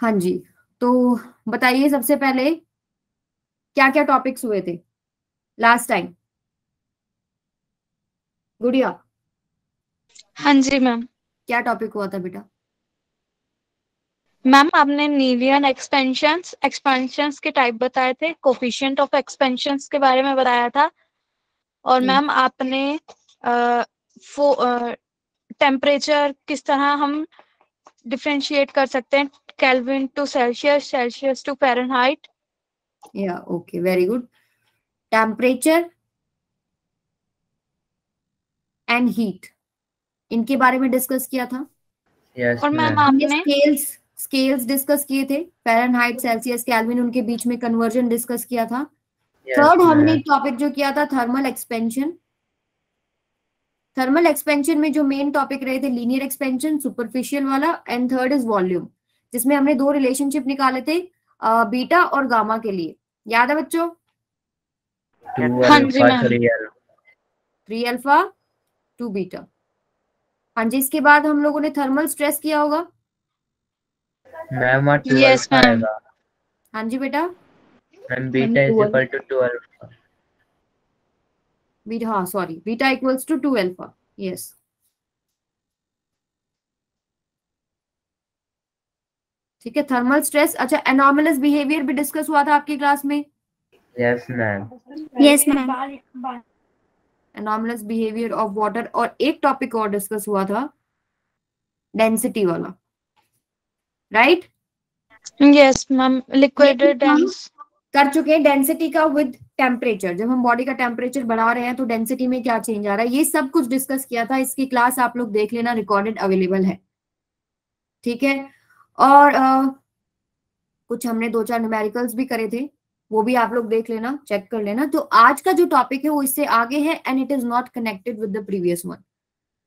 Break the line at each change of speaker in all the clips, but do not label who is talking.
हाँ जी तो बताइए सबसे पहले क्या क्या टॉपिक्स हुए थे? लास्ट टाइम गुड़िया
हाँ जी मैम
क्या टॉपिक हुआ था बेटा?
मैम आपने नीवियन एक्सपेंशंस एक्सपेंशंस के टाइप बताए थे कोफिशिएंट ऑफ़ एक्सपेंशंस के बारे में बताया था। और मैम आपने टेम्परेचर किस तरह हम डिफ्रेंशिएट कर सकते हैं? Kelvin to Celsius Celsius to Fahrenheit
या okay very good temperature and heat इनके बारे में डिस्कस किया था?
Yes,
और मैम आपने?
स्केल्स स्केल्स डिस्कस किए थे? फ़ारेनहाइट सेल्सियस केल्विन उनके बीच में कन्वर्जन डिस्कस किया था?
थर्ड Yes,
थर्ड हमने टॉपिक जो किया था थर्मल एक्सपेंशन थर्मल एक्सपेंशन में जो मेन टॉपिक रहे थे लीनियर एक्सपेंशन सुपरफिशियल वाला एंड थर्ड इज़ वॉल्यूम जिसमें हमने दो रिलेशनशिप निकाले थे बीटा और गामा के लिए। याद है बच्चों?
हाँ.
थ्री अल्फ़ा टू बीटा हाँ जी इसके बाद हम लोगों ने थर्मल स्ट्रेस किया होगा।
Two
Yes.
हाँ जी बेटा। बीटा हाँ sorry beta equals to two alpha yes ठीक है थर्मल स्ट्रेस अच्छा एनॉर्मलस बिहेवियर भी डिस्कस हुआ था आपकी क्लास में?
Yes, ma'am.
Yes ma'am
anomalous behaviour of water और एक टॉपिक और डिस्कस हुआ था डेंसिटी वाला। Right
yes ma'am liquid dense
कर चुके हैं डेंसिटी का विद टेम्परेचर जब हम बॉडी का टेम्परेचर बढ़ा रहे हैं तो डेंसिटी में क्या चेंज आ रहा है? ये सब कुछ डिस्कस किया था इसकी क्लास आप लोग देख लेना रिकॉर्डेड अवेलेबल है। ठीक है? और अ, कुछ हमने दो चार न्यूमेरिकल्स भी करे थे वो भी आप लोग देख लेना चेक कर लेना। तो आज का जो टॉपिक है वो इससे आगे है and it is not connected with the previous one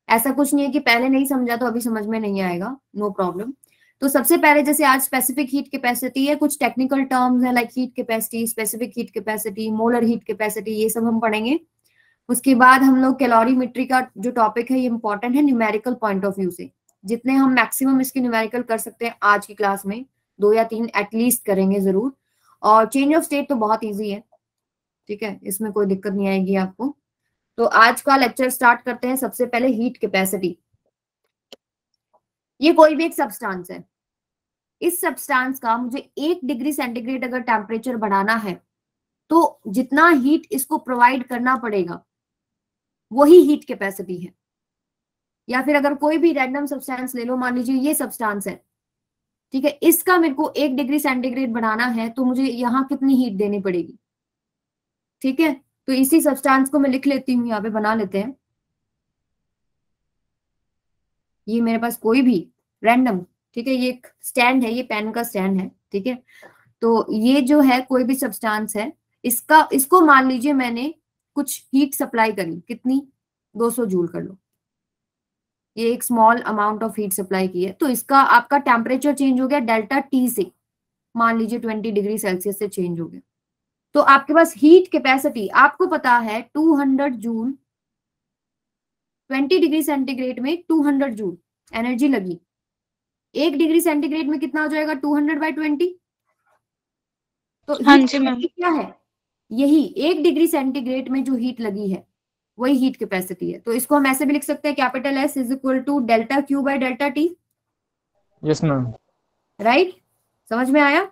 ऐसा कुछ नहीं है कि पहले नहीं समझा तो अभी समझ में नहीं आएगा नो no प्रॉब्लम तो सबसे पहले जैसे आज स्पेसिफिक हीट कैपेसिटी है कुछ टेक्निकल टर्म्स है like heat capacity specific heat capacity molar heat capacity ये सब हम पढ़ेंगे। उसके बाद हम लोग कैलोरीमेट्री का जो टॉपिक है ये इंपॉर्टेंट है न्यूमेरिकल पॉइंट ऑफ़ व्यू से। जितने हम मैक्सिमम इसके न्यूमेरिकल कर सकते हैं आज की क्लास में, दो या तीन एटलीस्ट करेंगे ज़रूर। और चेंज ऑफ़ स्टेट तो बहुत ईजी है, ठीक है? इसमें कोई दिक्कत नहीं आएगी आपको। तो आज का लेक्चर स्टार्ट करते हैं सबसे पहले हीट कैपेसिटी ये कोई भी एक सब्सटेंस है। इस सब्सटेंस का मुझे एक डिग्री सेंटीग्रेड अगर टेम्परेचर बढ़ाना है तो जितना हीट इसको प्रोवाइड करना पड़ेगा, वही हीट कैपेसिटी है। या फिर अगर कोई भी रैंडम सब्सटेंस ले लो, मान लीजिए ये सब्सटेंस है, ठीक है, इसका मेरे को एक डिग्री सेंटीग्रेड बढ़ाना है तो मुझे यहाँ कितनी हीट देनी पड़ेगी? ठीक है तो इसी सब्सटेंस को मैं लिख लेती हूँ, यहाँ पे बना लेते हैं। ये मेरे पास कोई भी रैंडम ठीक है, ये एक स्टैंड है, ये पेन का स्टैंड है, ठीक है तो ये जो है कोई भी सब्सटेंस है, इसका, इसको मान लीजिए मैंने कुछ हीट सप्लाई करी, कितनी? 200 जूल कर लो। ये एक small amount of heat supply की है। तो इसका आपका टेम्परेचर चेंज हो गया डेल्टा टी से। मान लीजिए 20 डिग्री सेल्सियस से चेंज हो गया। तो आपके पास हीट कैपेसिटी आपको पता है 200 जूल 20 डिग्री सेंटीग्रेड में 200 जूल एनर्जी लगी। एक डिग्री सेंटीग्रेड में कितना हो जाएगा 200 हंड्रेड बाई ट्वेंटी तो
हाँ जी,
क्या है? यही एक डिग्री सेंटीग्रेड में जो हीट लगी है। वही हीट कैपेसिटी है। तो इसको हम ऐसे भी लिख सकते हैं capital S is equal to delta Q by delta T
yes ma'am
right समझ में आया?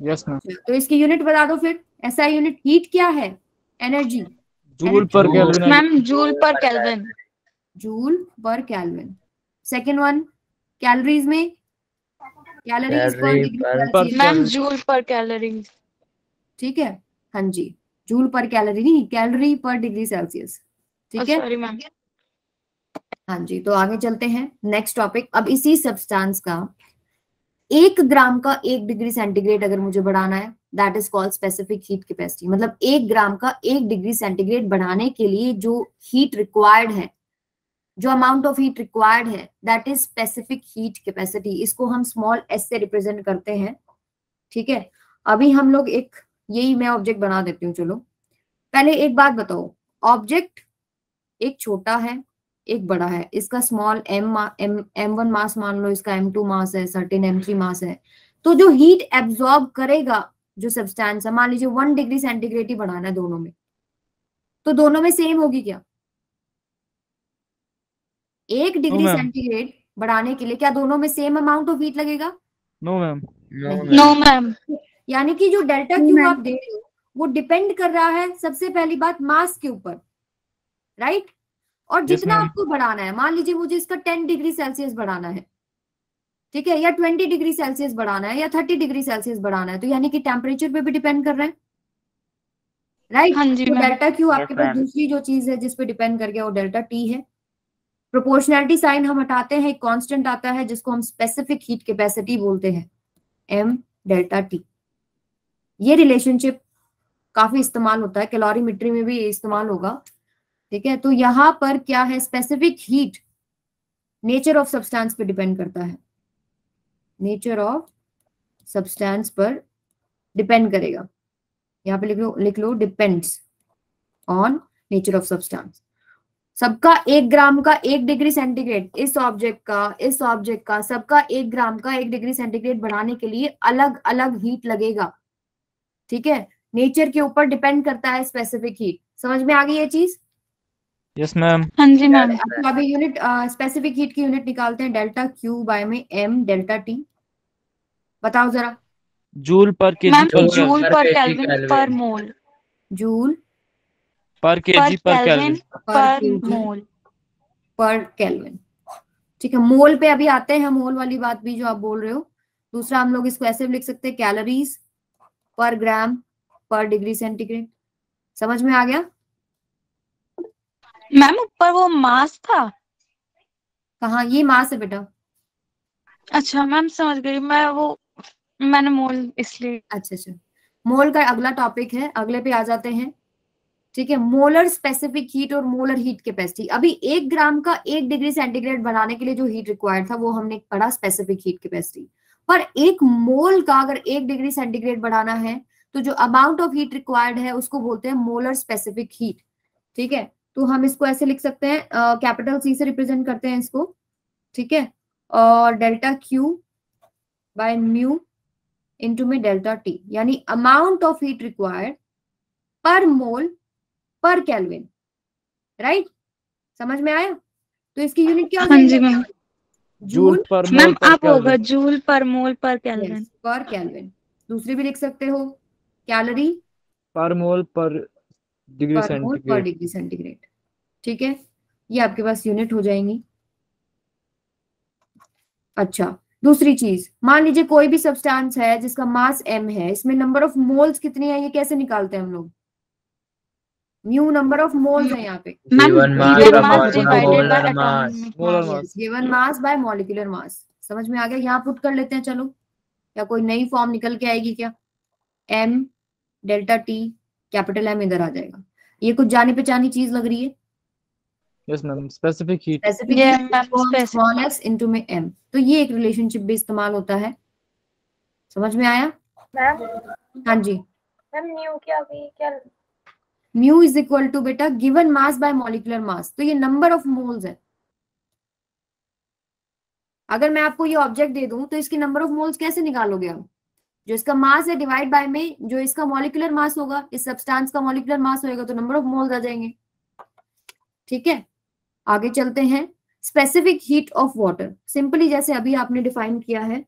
यस मैम
तो इसकी यूनिट बता दो फिर। ऐसा यूनिट हीट क्या है? Energy
joule per kelvin
ma'am joule per kelvin
joule per kelvin second one calories में? Calories per degree
ma'am joule per calorie
ठीक है? हाँ जी। जूल पर कैलोरी नहीं कैलोरी पर डिग्री सेल्सियस। ठीक है? हाँ जी तो आगे चलते हैं। नेक्स्ट टॉपिक अब इसी सब्सटेंस का एक ग्राम का एक डिग्री सेंटीग्रेड अगर मुझे बढ़ाना है that is called specific heat capacity मतलब एक ग्राम का एक डिग्री सेंटीग्रेड बढ़ाने के लिए जो हीट रिक्वायर्ड है जो अमाउंट ऑफ़ हीट रिक्वायर्ड है that is specific heat capacity इसको हम स्मॉल एस से रिप्रेजेंट करते हैं। ठीक है? अभी हम लोग एक यही मैं ऑब्जेक्ट बना देती हूँ चलो। पहले एक बात बताओ ऑब्जेक्ट एक छोटा है एक बड़ा है इसका small M M M one mass मान लो इसका एम टू मास है सर्टेन एम थ्री मास है। तो जो हीट एब्जॉर्ब करेगा जो सब्सटेंस है मान लीजिए वन डिग्री सेंटीग्रेड ही बढ़ाना है दोनों में तो दोनों में सेम होगी क्या? एक डिग्री
ma'am.
सेंटीग्रेड बढ़ाने के लिए क्या दोनों में सेम अमाउंट ऑफ़ हीट लगेगा?
नो मैम
नो मैम
यानी कि जो डेल्टा क्यू आप दे रहे हो वो डिपेंड कर रहा है सबसे पहली बात मास के ऊपर राइट? और जितना आपको बढ़ाना है मान लीजिए मुझे इसका टेन डिग्री सेल्सियस बढ़ाना है ठीक है? या ट्वेंटी डिग्री सेल्सियस बढ़ाना है या थर्टी डिग्री सेल्सियस बढ़ाना है तो यानी कि टेम्परेचर पे भी डिपेंड कर रहा है राइट?
हाँ
तो डेल्टा क्यू आपके पास दूसरी जो चीज़ है जिसपे डिपेंड कर गया वो डेल्टा टी है। प्रोपोर्शनैलिटी साइन हम हटाते हैं एक कांस्टेंट आता है जिसको हम स्पेसिफिक हीट कैपेसिटी बोलते हैं एम डेल्टा टी। ये रिलेशनशिप काफ़ी इस्तेमाल होता है कैलोरीमेट्री में भी इस्तेमाल होगा, ठीक है? तो यहाँ पर क्या है? Specific heat nature of substance पे डिपेंड करता है। नेचर ऑफ़ सब्सटेंस पर डिपेंड करेगा। यहाँ पे लिख लो लिख लो depends on nature of substance सबका एक ग्राम का एक डिग्री सेंटीग्रेड इस ऑब्जेक्ट का, इस ऑब्जेक्ट का, सबका एक ग्राम का एक डिग्री सेंटीग्रेड बढ़ाने के लिए अलग अलग हीट लगेगा। ठीक है? नेचर के ऊपर डिपेंड करता है स्पेसिफिक हीट समझ में आ गई ये चीज़?
यस मैम
हाँ जी मैम
अब अभी यूनिट स्पेसिफिक हीट की यूनिट निकालते हैं डेल्टा क्यू बाय में एम डेल्टा टी बताओ जरा।
जूल पर के
मैम जूल पर केल्विन पर मोल
जूल
पर के
पर केल्विन
केल्विन
पर मोल
पर केल्विन ठीक है मोल पे अभी आते हैं मोल वाली बात भी जो आप बोल रहे हो। दूसरा हम लोग इसको ऐसे भी लिख सकते हैं कैलोरीज पर ग्राम पर डिग्री सेंटीग्रेड समझ में आ गया?
मैम ऊपर वो मास था।
कहा? ये मास है बेटा।
अच्छा मैम समझ गई। मैं वो मैंने मोल इसलिए।
अच्छा अच्छा। मोल का अगला टॉपिक है। अगले पे आ जाते हैं। ठीक है? मोलर स्पेसिफिक हीट और मोलर हीट कैपेसिटी अभी एक ग्राम का एक डिग्री सेंटीग्रेड बढ़ाने के लिए जो हीट रिक्वायर्ड था वो हमने पढ़ा स्पेसिफिक हीट कैपेसिटी पर एक मोल का अगर एक डिग्री सेंटीग्रेड बढ़ाना है तो जो अमाउंट ऑफ़ हीट रिक्वायर्ड है उसको बोलते हैं मोलर स्पेसिफिक हीट ठीक है? तो हम इसको ऐसे लिख सकते हैं कैपिटल सी से रिप्रेजेंट करते हैं इसको। ठीक है? और delta Q by mu into में डेल्टा टी यानी amount of heat required per mole per kelvin right समझ में आया? तो इसकी यूनिट क्या
हाँ जी मैम।
जूल पर मोल
मैम आप होगा जूल पर मोल पर केल्विन
पर केल्विन दूसरी भी लिख सकते हो? कैलोरी
पर मोल पर डिग्री
पर मोल पर
सेंटीग्रेड
डिग्री सेंटीग्रेड ठीक है? ये आपके पास यूनिट हो जाएँगी। अच्छा दूसरी चीज़। मान लीजिए कोई भी सब्सटेंस है जिसका मास एम है इसमें नंबर ऑफ़ मोल्स कितनी है ये कैसे निकालते हैं हम लोग? म्यू नंबर ऑफ़ मोल्स है यहाँ पे. Given mass by molecular mass समझ में आ गया? यहाँ पुट कर लेते हैं चलो। या कोई नई फॉर्म निकल के आएगी क्या? M delta T capital M इधर आ जाएगा। ये कुछ जानी पहचानी चीज़ लग रही है?
Yes ma'am specific heat
specific
Yeah.
Small S into में एम तो ये एक रिलेशनशिप भी इस्तेमाल होता है। समझ में आया?
मैम
हाँ जी।
मैम न्यू क्या हुई? क्या
म्यू इज़ इक्वल टू बेटा given mass by molecular mass तो ये नंबर ऑफ़ मोल्स है। अगर मैं आपको ये ऑब्जेक्ट दे दूँ तो इसकी नंबर ऑफ़ मोल्स कैसे निकालोगे आप? जो इसका मास है डिवाइड बाय में, जो इसका मॉलिक्यूलर मास होगा, इस सब्सटेंस का मॉलिक्यूलर मास होएगा तो नंबर ऑफ़ मोल्स आ जाएँगे। ठीक है? आगे चलते हैं। Specific heat of water simply जैसे अभी आपने डिफाइन किया है।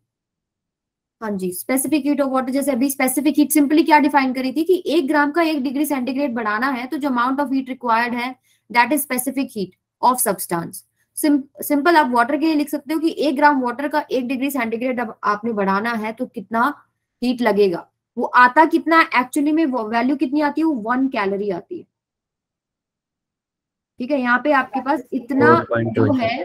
हाँ जी स्पेसिफिक हीट ऑफ़ वाटर जैसे अभी स्पेसिफिक हीट सिंपली क्या डिफाइन करी थी कि एक ग्राम का एक डिग्री सेंटीग्रेड बढ़ाना है तो जो अमाउंट ऑफ़ हीट रिक्वायर्ड है that is specific heat of substance simple आप वाटर के लिए लिख सकते हो कि एक ग्राम वाटर का एक डिग्री सेंटीग्रेड अब आपने बढ़ाना है तो कितना हीट लगेगा? वो आता कितना एक्चुअली में वैल्यू कितनी आती है? वो वन कैलोरी आती है। ठीक है यहाँ पे आपके पास इतना जो है।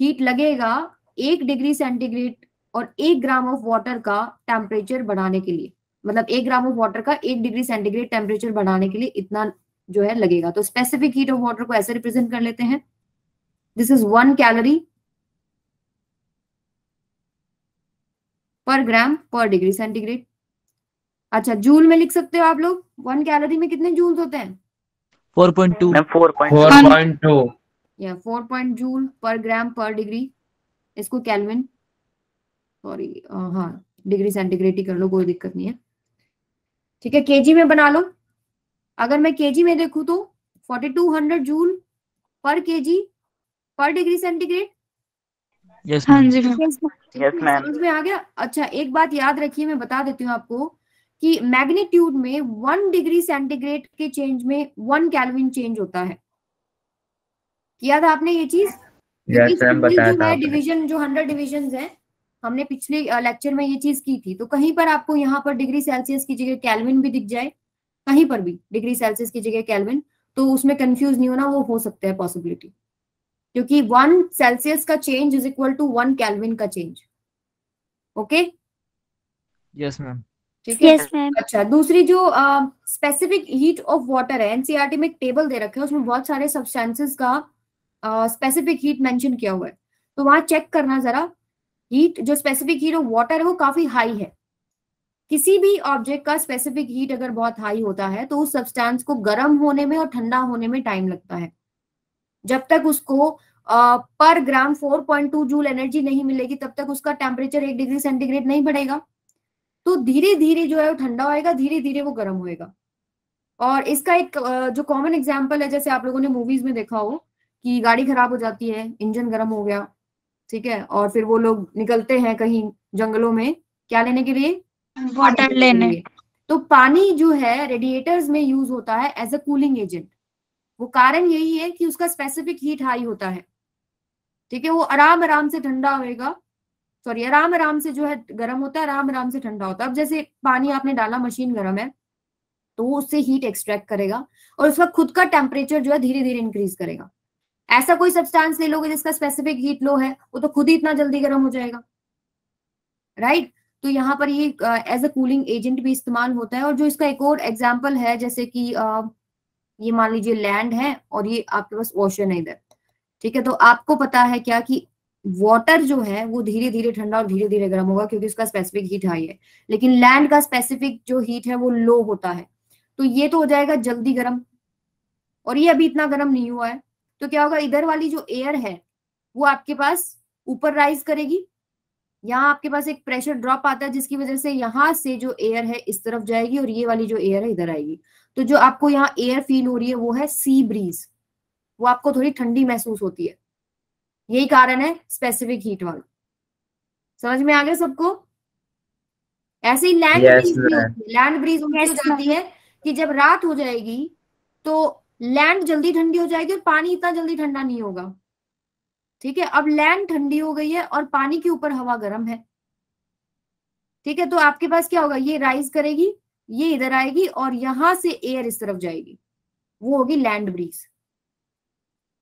हीट लगेगा एक डिग्री सेंटीग्रेड और एक ग्राम ऑफ़ वाटर का टेम्परेचर बढ़ाने के लिए मतलब एक ग्राम ऑफ़ वाटर का एक डिग्री सेंटीग्रेड टेम्परेचर बढ़ाने के लिए इतना जो है लगेगा। तो स्पेसिफिक हीट ऑफ़ वाटर को ऐसे रिप्रेजेंट कर लेते हैं। दिस इज़ वन कैलोरी पर ग्राम पर डिग्री सेंटीग्रेड अच्छा जूल में लिख सकते हो आप लोग? वन कैलोरी में कितने जूल्स होते हैं?
4.2
ma'am four point
four point two
या four point joule per gram per degree इसको कैलविन सॉरी हाँ डिग्री सेंटीग्रेड ही कर लो कोई दिक्कत नहीं है। ठीक है केजी में बना लो। अगर मैं केजी में देखूँ तो 4200 जूल पर केजी पर डिग्री सेंटीग्रेड।
Yes,
हाँ. जी
Yes.
समझ में आ गया? अच्छा एक बात याद रखिए मैं बता देती हूँ आपको कि मैग्नीट्यूड में वन डिग्री सेंटीग्रेड के चेंज में वन कैलविन चेंज होता है। किया था आपने ये चीज़?
यस मैम बताया था आपने।
डिवीज़न जो हंड्रेड डिविजन है हमने पिछले लेक्चर में ये चीज़ की थी। तो कहीं पर आपको यहाँ पर डिग्री सेल्सियस की जगह कैलविन भी दिख जाए कहीं पर भी डिग्री सेल्सियस की जगह कैलविन तो उसमें कंफ्यूज नहीं होना वो हो सकता है पॉसिबिलिटी क्योंकि वन सेल्सियस का change is equal to one kelvin का चेंज ओके
Yes, ma'am.
ठीक है?
यस मैम
अच्छा दूसरी जो स्पेसिफिक हीट ऑफ़ वाटर है एनसीईआरटी में एक टेबल दे रखा है उसमें बहुत सारे सब्सटेंसेस का स्पेसिफिक हीट मेंशन किया हुआ है। तो वहाँ चेक करना जरा हीट जो स्पेसिफिक हीट ऑफ़ वाटर है वो काफ़ी हाई है। किसी भी ऑब्जेक्ट का स्पेसिफिक हीट अगर बहुत हाई होता है तो उस सब्सटेंस को गर्म होने में और ठंडा होने में टाइम लगता है। जब तक उसको अ, पर ग्राम 4.2 जूल एनर्जी नहीं मिलेगी तब तक उसका टेम्परेचर एक डिग्री सेंटीग्रेड नहीं बढ़ेगा। तो धीरे धीरे जो है वो ठंडा होएगा धीरे धीरे वो गर्म होएगा। और इसका एक जो कॉमन एग्ज़ाम्पल है जैसे आप लोगों ने मूवीज़ में देखा हो कि गाड़ी खराब हो जाती है इंजन गर्म हो गया ठीक है? और फिर वो लोग निकलते हैं कहीं जंगलों में क्या लेने के लिए?
वाटर लेने।
तो पानी जो है रेडिएटर्स में यूज़ होता है एज अ कूलिंग एजेंट वो कारण यही है कि उसका स्पेसिफिक हीट हाई होता है। ठीक है? वो आराम आराम से ठंडा होएगा। सॉरी आराम आराम से जो है गर्म होता है आराम आराम से ठंडा होता है। अब जैसे पानी आपने डाला मशीन गर्म है तो वो उससे हीट एक्सट्रैक्ट करेगा और उसका खुद का टेम्परेचर जो है धीरे धीरे इंक्रीज करेगा। ऐसा कोई सब्सटेंस ले लोगे जिसका स्पेसिफिक हीट लो है वो तो खुद ही इतना जल्दी गर्म हो जाएगा। Right right? तो यहाँ पर ये एज अ कूलिंग एजेंट भी इस्तेमाल होता है और जो इसका एक और एग्ज़ाम्पल है जैसे कि अ, ये मान लीजिए लैंड है और ये आपके पास ओशन है। इधर ठीक है? तो आपको पता है क्या कि वाटर जो है वो धीरे धीरे ठंडा और धीरे धीरे गर्म होगा क्योंकि उसका स्पेसिफिक हीट हाई है। लेकिन लैंड का स्पेसिफिक जो हीट है वो लो होता है। तो ये तो हो जाएगा जल्दी गर्म। और ये अभी इतना गर्म नहीं हुआ है। तो क्या होगा? इधर वाली जो एयर है वो आपके पास ऊपर राइज करेगी। यहाँ आपके पास एक प्रेशर ड्रॉप आता है जिसकी वजह से यहाँ से जो एयर है इस तरफ़ जाएगी और ये वाली जो एयर है इधर आएगी। तो जो आपको यहाँ एयर फील हो रही है वो है सी ब्रीज वो आपको थोड़ी ठंडी महसूस होती है। यही कारण है स्पेसिफिक हीट वाला। समझ में आ गया सबको? ऐसे ही लैंड ब्रीज. होती लैंड ब्रीज उनकी हो जाती है कि जब रात हो जाएगी तो लैंड जल्दी ठंडी हो जाएगी और पानी इतना जल्दी ठंडा नहीं होगा। ठीक है? अब लैंड ठंडी हो गई है और पानी के ऊपर हवा गर्म है। ठीक है? तो आपके पास क्या होगा? ये राइज करेगी ये इधर आएगी और यहाँ से एयर इस तरफ़ जाएगी। वो होगी लैंड ब्रीज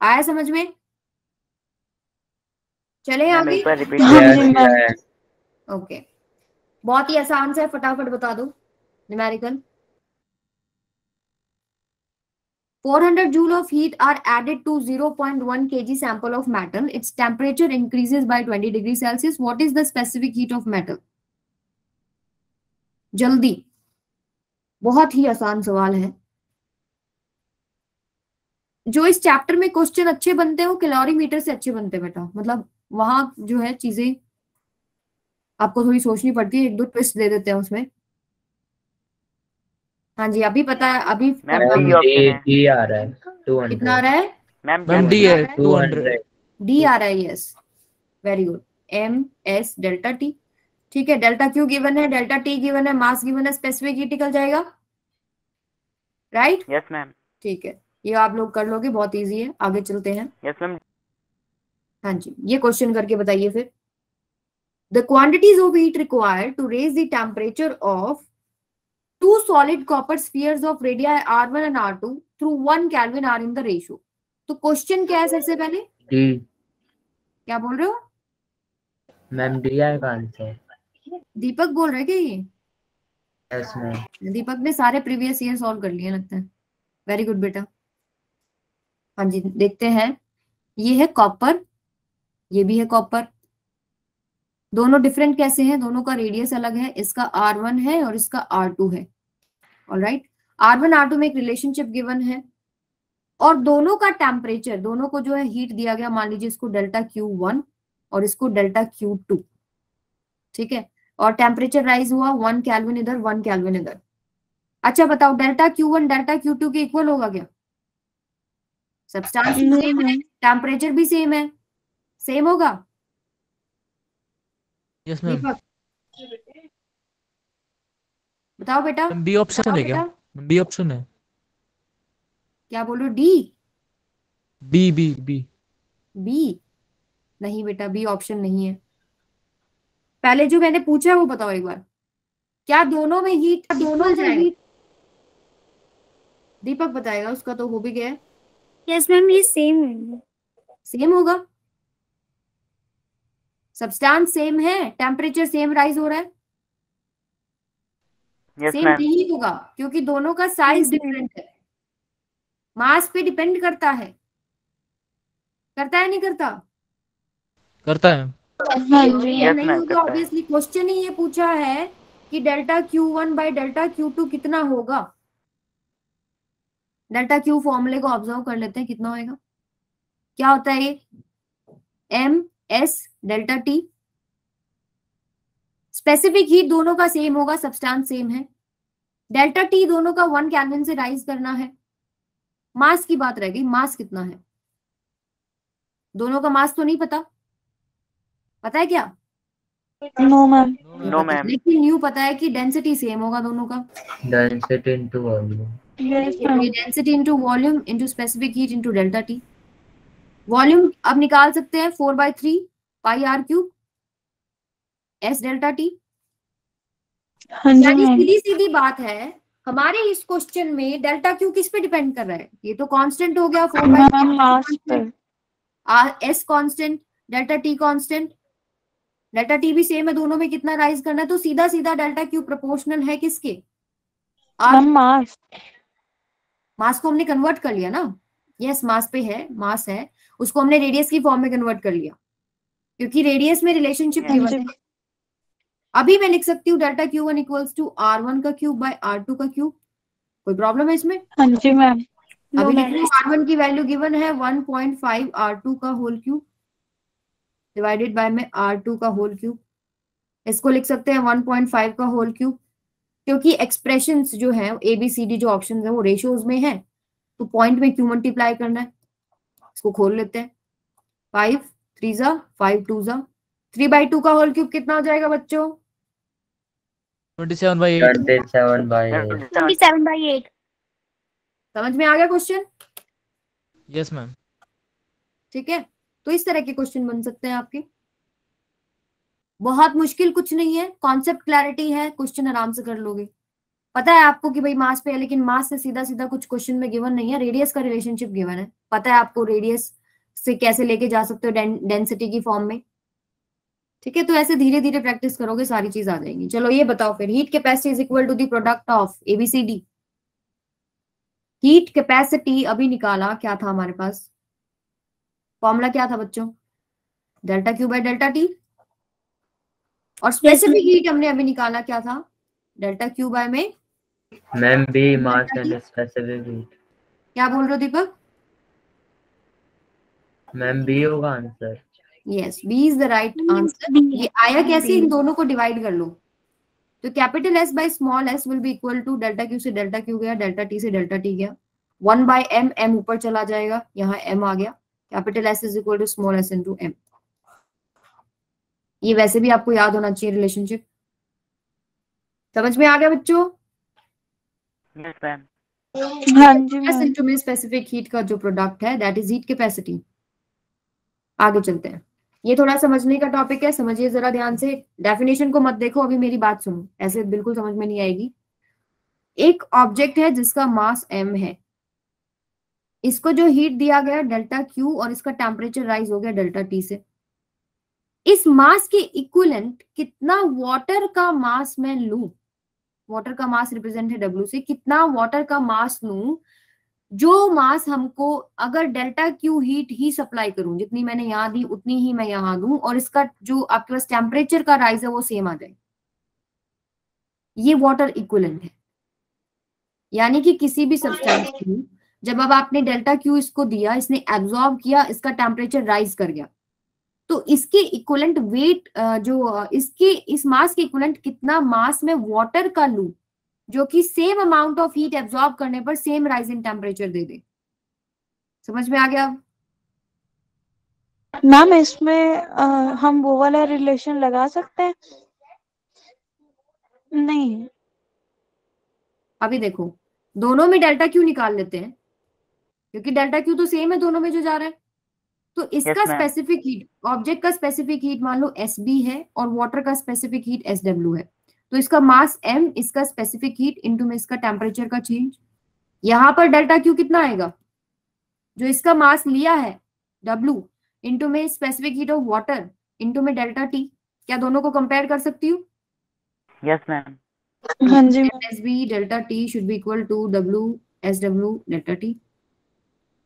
आया समझ में? चले आगे?
रिपीट
हाँ.
ओके बहुत ही आसान सा है फटाफट बता दो। Numerical 400 joule of heat are added to 0.1 kg sample of metal. Its temperature increases by 20 degrees Celsius. What is the specific heat of metal? जल्दी बहुत ही आसान सवाल है जो इस चैप्टर में क्वेश्चन अच्छे बनते हैं वो कैलोरीमीटर से अच्छे बनते हैं बेटा मतलब वहाँ जो है चीज़ें आपको थोड़ी सोचनी पड़ती है एक दो ट्विस्ट दे देते हैं उसमें हाँ जी अभी पता है अभी
डी आ रहा है
कितना आ रहा है?
मैम
डी है
है?
टू हंड्रेड
डी आ रहा है yes very good M S delta T ठीक है डेल्टा क्यू गिवन है डेल्टा टी गिवन है मास गिवन है स्पेसिफिक हीट निकल जाएगा। राइट
यस मैम
ठीक है ये आप लोग कर लोगे बहुत इजी है आगे चलते हैं।
यस मैम
हाँ जी ये क्वेश्चन करके बताइए फिर। The quantities of heat required to raise the temperature of copper spheres of radii R one and R two through one kelvin are in the ratio तो क्वेश्चन क्या है सबसे पहले?
डी
क्या बोल रहे हो?
मैम डी आएगा आंसर
दीपक बोल रहे क्या ये?
यस मैम
दीपक ने सारे प्रीवियस ईयर सॉल्व कर लिए लगता है। वेरी गुड बेटा। हाँ जी देखते हैं। ये है कॉपर ये भी है कॉपर दोनों डिफरेंट कैसे हैं? दोनों का रेडियस अलग है इसका आर वन है और इसका आर टू है। All right R one R two में एक रिलेशनशिप गिवन है। और दोनों का टेम्परेचर दोनों को जो है हीट दिया गया मान लीजिए इसको डेल्टा क्यू वन और इसको डेल्टा क्यू टू ठीक है? और टेम्परेचर राइज हुआ वन कैलविन इधर वन कैलविन इधर। अच्छा बताओ delta Q one delta Q two के इक्वल होगा क्या? सब्सटेंस सेम है टेम्परेचर भी सेम है। सेम होगा?
यस मैम
बताओ बेटा।
बी ऑप्शन है क्या? बी ऑप्शन है।
क्या बोलो? D
B B B
B नहीं बेटा बी ऑप्शन नहीं है। पहले जो मैंने पूछा है वो बताओ एक बार। क्या दोनों में हीट दोनों जाएगा दीपक बताएगा उसका तो हो भी गया।
यस मैम ये सेम
सेम होगा। सब्सटेंस सेम है टेम्परेचर सेम राइज हो रहा है?
यस
सेम नहीं होगा क्योंकि दोनों का साइज़ डिफरेंट है। मास पे डिपेंड करता है। करता है नहीं करता?
करता है।
हाँ
Yes, करता है।
ऑब्वियसली क्वेश्चन ही ये पूछा है कि delta Q one by delta Q two कितना होगा? डेल्टा क्यू फॉर्मूले को ऑब्ज़र्व कर लेते हैं कितना होएगा? क्या होता है ये? M S delta T. Specific heat दोनों का सेम होगा सब्सटेंस सेम है। डेल्टा टी दोनों का वन कैलविन से राइज करना है। मास की बात रह गई मास कितना है? दोनों का मास तो नहीं पता। पता है क्या?
No ma'am
no. मैम
लेकिन न्यू पता है कि डेंसिटी सेम होगा दोनों का।
Density into volume
density into volume into specific heat into delta T. Volume अब निकाल सकते हैं four by three pi R cube S delta T.
हाँ
यानी सीधी सीधी बात है हमारे इस क्वेश्चन में डेल्टा क्यू किस पे डिपेंड कर रहा है? ये तो कांस्टेंट हो गया four by S constant delta T constant delta T भी सेम है दोनों में कितना राइज करना है तो सीधा सीधा डेल्टा क्यू प्रोपोर्शनल है किसके?
मास
मास को हमने कन्वर्ट कर लिया ना? यस मास पे है मास है। उसको हमने रेडियस की फॉर्म में कन्वर्ट कर लिया। क्योंकि रेडियस में रिलेशनशिप
हाँ
गिवन है अभी मैं लिख सकती हूँ delta Q one equals to R one का क्यूब बाय आर टू का क्यूब कोई प्रॉब्लम है इसमें?
हाँ जी मैम
अभी लिख रही हूँ आर वन की वैल्यू गिवन है one point five R two का होल क्यूब डिवाइडेड बाय में आर टू का होल क्यूब इसको लिख सकते हैं वन पॉइंट फाइव का होल क्यूब क्योंकि एक्सप्रेशन जो है ए बी सी डी जो ऑप्शन है वो रेशियोज में है। तो पॉइंट में क्यू मल्टीप्लाई करना है? इसको खोल लेते हैं। फाइव थ्री जा फाइव टू जा। थ्री बाई टू का होल क्यूब कितना हो जाएगा बच्चों? समझ में आ गया क्वेश्चन
यस मैम
ठीक है? तो इस तरह के क्वेश्चन बन सकते हैं आपके। बहुत मुश्किल कुछ नहीं है। कॉन्सेप्ट क्लैरिटी है। क्वेश्चन आराम से कर लोगे। पता है आपको कि भाई मास पे है लेकिन मास से सीधा सीधा कुछ क्वेश्चन में गिवन नहीं है। रेडियस का रिलेशनशिप गिवन है। पता है आपको रेडियस से कैसे लेके जा सकते हो डेंसिटी की फॉर्म में? ठीक है तो ऐसे धीरे धीरे प्रैक्टिस करोगे सारी चीज़ आ जाएँगी। चलो ये बताओ फिर heat capacity is equal to the product of A B C D heat capacity अभी निकाला क्या था हमारे पास? फॉर्मूला क्या था बच्चों? Delta Q by delta T और स्पेसिफिक हीट हमने अभी निकाला क्या था? डेल्टा क्यू बाय में
ma'am B mass and specific heat
क्या बोल रहे हो दीपक?
मैम बी होगा answer.
Yes B is the right answer ये आया कैसे? इन दोनों को डिवाइड कर लो। तो capital S by small S will be equal to delta Q से डेल्टा क्यू गया डेल्टा टी से डेल्टा टी गया। वन बाय एम एम ऊपर चला जाएगा यहाँ एम आ गया। Capital S is equal to small S into M ये वैसे भी आपको याद होना चाहिए रिलेशनशिप समझ में आ गया बच्चों?
हाँ जी
स्पेसिफिक हीट का जो प्रोडक्ट है दैट इज़ हीट कैपेसिटी आगे चलते हैं। ये थोड़ा समझने का टॉपिक है, समझिए जरा ध्यान से। डेफिनेशन को मत देखो, अभी मेरी बात सुनो। ऐसे बिल्कुल समझ में नहीं आएगी। एक ऑब्जेक्ट है जिसका मास एम है। इसको जो हीट दिया गया डेल्टा क्यू और इसका टेम्परेचर राइज हो गया डेल्टा टी से। इस मास के इक्विवेलेंट कितना वाटर का मास मैं लू? वाटर का मास रिप्रेजेंट है डब्ल्यू से। कितना वाटर का मास लू? जो मास हमको अगर डेल्टा क्यू हीट ही सप्लाई करूँ, जितनी मैंने यहाँ दी, उतनी ही मैं यहाँ दूँ, और इसका जो आपके पास टेम्परेचर का राइज है, वो सेम आ जाए। ये वाटर इक्वलेंट है। यानी कि किसी भी सब्सटेंस को, जब अब आपने डेल्टा क्यू इसको दिया, इसने एब्जॉर्ब किया, इसका टेम्परेचर राइज कर गया। तो इसके इक्वलेंट वेट जो इसके, इस मास के इक्वलेंट कितना मास में वाटर का लू जो कि same amount of heat absorb करने पर सेम राइज इन टेम्परेचर दे दे। समझ में आ गया? अब?
मैम इसमें अ, हम वो वाला रिलेशन लगा सकते हैं? नहीं।
अभी देखो दोनों में डेल्टा क्यू निकाल लेते हैं? क्योंकि डेल्टा क्यू तो सेम है दोनों में जो जा रहा है। तो इसका स्पेसिफिक हीट ऑब्जेक्ट का स्पेसिफिक हीट मान लो एस बी है और वाटर का स्पेसिफिक हीट एस डब्ल्यू है। तो इसका मास एम इसका स्पेसिफिक हीट इनटू में इसका टेम्परेचर का चेंज यहाँ पर डेल्टा क्यू कितना आएगा? जो इसका मास लिया है डब्ल्यू इनटू में specific heat of water into में डेल्टा टी क्या दोनों को कंपेयर कर सकती हूँ?
Yes, ma'am.
हाँ जी
S B delta T should be equal to W S W delta T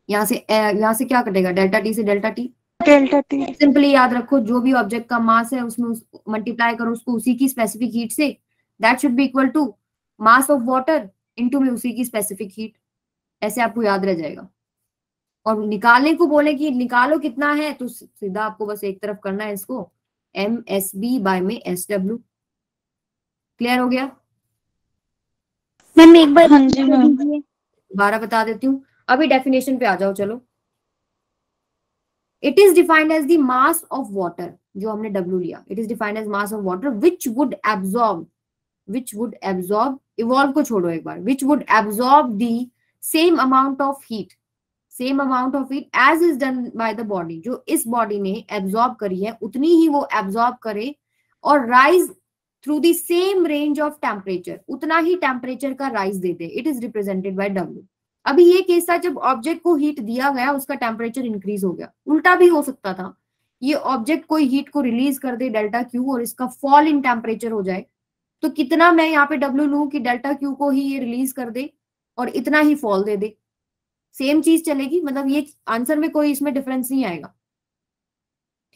यहाँ से यहाँ से क्या कटेगा? डेल्टा टी से delta T
delta T
simply याद रखो जो भी ऑब्जेक्ट का मास है उसमें मल्टीप्लाई करो उसको उसी की स्पेसिफिक हीट से। That should be equal to mass of water into में उसी की स्पेसिफिक हीट ऐसे आपको याद रह जाएगा। और निकालने को बोले कि निकालो कितना है तो सीधा आपको बस एक तरफ़ करना है इसको। एम एस बी बाय में एस डब्ल्यू क्लियर हो गया?
मैम एक बार
हाँ जी मैम।
दीजिए।
दोबारा बता देती हूँ। अभी डेफिनेशन पे आ जाओ चलो। It is defined as the mass of water जो हमने डब्ल्यू लिया. It is defined as mass of water which would absorb which would absorb evolve को छोड़ो एक बार. Which would absorb the same amount of heat same amount of heat as is done by the body जो इस body ने absorb करी है, उतनी ही वो एब्जॉर्ब करे और rise through the same range of temperature उतना ही टेम्परेचर का राइज दे दे. It is represented by W अभी ये केस था जब ऑब्जेक्ट को हीट दिया गया उसका टेम्परेचर इंक्रीज हो गया। उल्टा भी हो सकता था। ये ऑब्जेक्ट कोई हीट को रिलीज़ कर दे डेल्टा क्यू और इसका फॉल इन टेम्परेचर हो जाए। तो कितना मैं यहाँ पे डब्ल्यू लू कि डेल्टा क्यू को ही ये रिलीज़ कर दे और इतना ही फॉल दे दे? सेम चीज़ चलेगी मतलब ये आंसर में कोई इसमें डिफरेंस नहीं आएगा।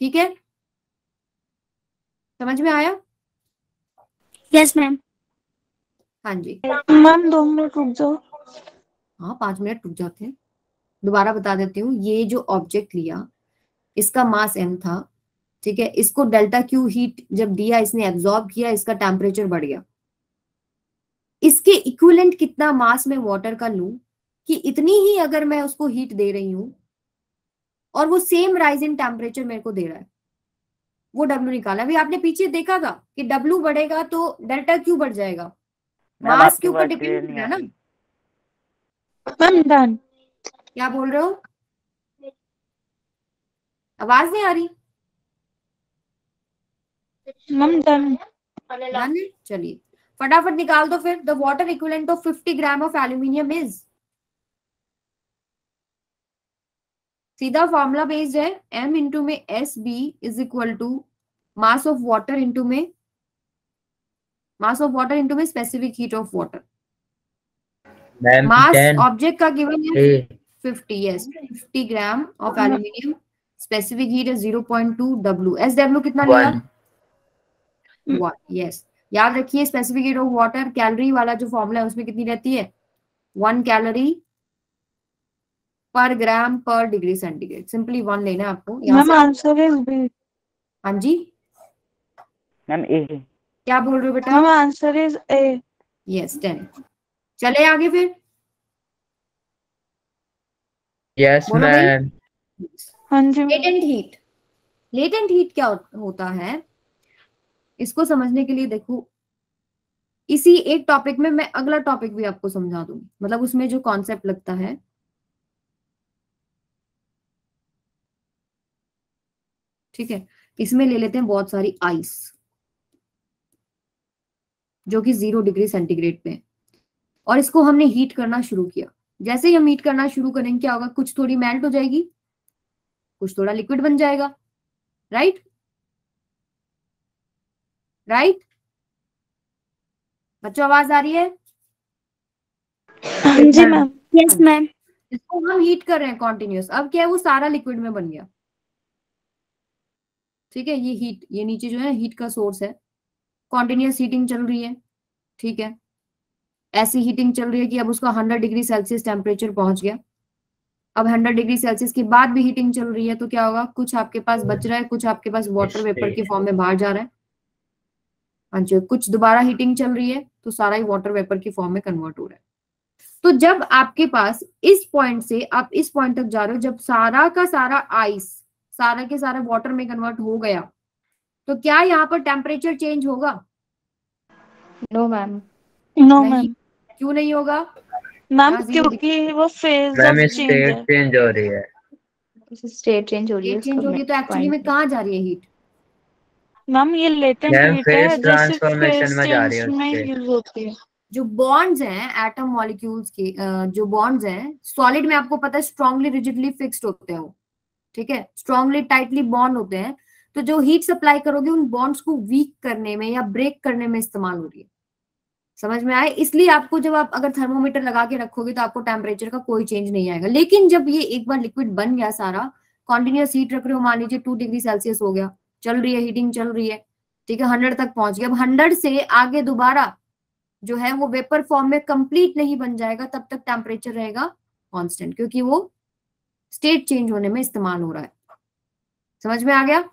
ठीक है? समझ में आया?
यस मैम
हाँ जी।
मैम दो मिनट रुक जाओ।
हाँ पाँच मिनट रुक जाते हैं। दोबारा बता देती हूँ ये जो ऑब्जेक्ट लिया इसका मास एम था ठीक है? इसको डेल्टा क्यू हीट जब दिया इसने एब्जॉर्ब किया इसका टेम्परेचर बढ़ गया। इसके इक्विवेलेंट कितना मास में वाटर का लू कि इतनी ही अगर मैं उसको हीट दे रही हूँ और वो सेम राइज इन टेम्परेचर मेरे को दे रहा है। वो डब्ल्यू निकाला। अभी आपने पीछे देखा था कि डब्ल्यू बढ़ेगा तो डेल्टा क्यू बढ़ जाएगा। मास के ऊपर डिपेंड है ना?
मैम डन
क्या बोल रहे हो? आवाज़ नहीं आ रही।
मैम डन
चलिए। फटाफट निकाल दो फिर। The water equivalent of 50 gram of aluminium is सीधा फॉर्मूला बेस्ड है। M इंटू में S B is equal to mass of water into में। मास ऑफ़ वाटर इंटू में specific heat of water
ma'am
mass object का given है
A
50 yes. 50 gram of aluminium specific heat है 0.2 w. S W कितना लिया?
One
yes याद रखिए specific heat of water calorie वाला जो फॉर्मूला है उसमें कितनी रहती है? वन कैलोरी पर ग्राम पर डिग्री सेंटीग्रेड सिंपली वन लेना है आपको।
मैम आंसर इज़ बी
हाँ जी।
मैम ए
क्या बोल रहे हो बेटा?
Ma'am answer is A
yes ten चले आगे फिर।
यस मैम
हाँ जी।
लेटेंट हीट लेटेंट हीट क्या होता है? इसको समझने के लिए देखो। इसी एक टॉपिक में मैं अगला टॉपिक भी आपको समझा दूँगी। मतलब उसमें जो कॉन्सेप्ट लगता है। ठीक है? इसमें ले लेते हैं बहुत सारी आइस जो कि ज़ीरो डिग्री सेंटीग्रेड पे है। और इसको हमने हीट करना शुरू किया। जैसे ही हम हीट करना शुरू करेंगे क्या होगा? कुछ थोड़ी मेल्ट हो जाएगी। कुछ थोड़ा लिक्विड बन जाएगा। राइट राइट बच्चों आवाज़ आ रही है?
हाँ जी मैम
यस मैम
इसको हम हीट कर रहे हैं कॉन्टिन्यूस अब क्या है? वो सारा लिक्विड में बन गया। ठीक है? ये हीट ये नीचे जो है हीट का सोर्स है। कॉन्टिन्यूस हीटिंग चल रही है। ठीक है? ऐसी हीटिंग चल रही है कि अब उसका 100 डिग्री सेल्सियस टेम्परेचर पहुँच गया। अब 100 डिग्री सेल्सियस के बाद भी हीटिंग चल रही है तो क्या होगा? कुछ आपके पास बच रहा है कुछ आपके पास वाटर वेपर के फॉर्म में बाहर जा रहा है। हाँ जी कुछ दोबारा हीटिंग चल रही है तो सारा ही वाटर वेपर के फॉर्म में कन्वर्ट हो रहा है। तो जब आपके पास इस पॉइंट से आप इस पॉइंट तक जा रहे हो जब सारा का सारा आइस सारा के सारा वाटर में कन्वर्ट हो गया तो क्या यहाँ पर टेम्परेचर चेंज होगा?
नो मैम
नो मैम
क्यों नहीं होगा?
मैम क्योंकि वो फ़ेज़ चेंज
स्टेट चेंज हो। रही है।
स्टेट चेंज हो रही है
चेंज हो रही है तो एक्चुअली में कहाँ जा रही है हीट
मैम ये लेटेंट हीट है
transformation में जा रही है।
यूज़ होती है।
जो बॉन्ड्स हैं एटम मॉलिक्यूल्स के जो बॉन्ड्स हैं सॉलिड में आपको पता है स्ट्रांगली रिजिडली फिक्स्ड होते हैं वो ठीक है? स्ट्रांगली टाइटली बॉन्ड होते हैं। तो जो हीट सप्लाई करोगे उन बॉन्ड्स को वीक करने में या ब्रेक करने में इस्तेमाल हो रही है। समझ में आए? इसलिए आपको जब आप अगर थर्मोमीटर लगा के रखोगे तो आपको टेम्परेचर का कोई चेंज नहीं आएगा। लेकिन जब ये एक बार लिक्विड बन गया सारा कॉन्टिन्यूस हीट रख रहे हो, मान लीजिए टू डिग्री सेल्सियस हो गया, चल रही है हीटिंग चल रही है, ठीक है हंड्रेड तक पहुँच गया। अब हंड्रेड से आगे दोबारा जो है वो वेपर फॉर्म में कंप्लीट नहीं बन जाएगा, तब तक टेम्परेचर रहेगा कांस्टेंट क्योंकि वो स्टेट चेंज होने में इस्तेमाल हो रहा है। समझ में आ गया?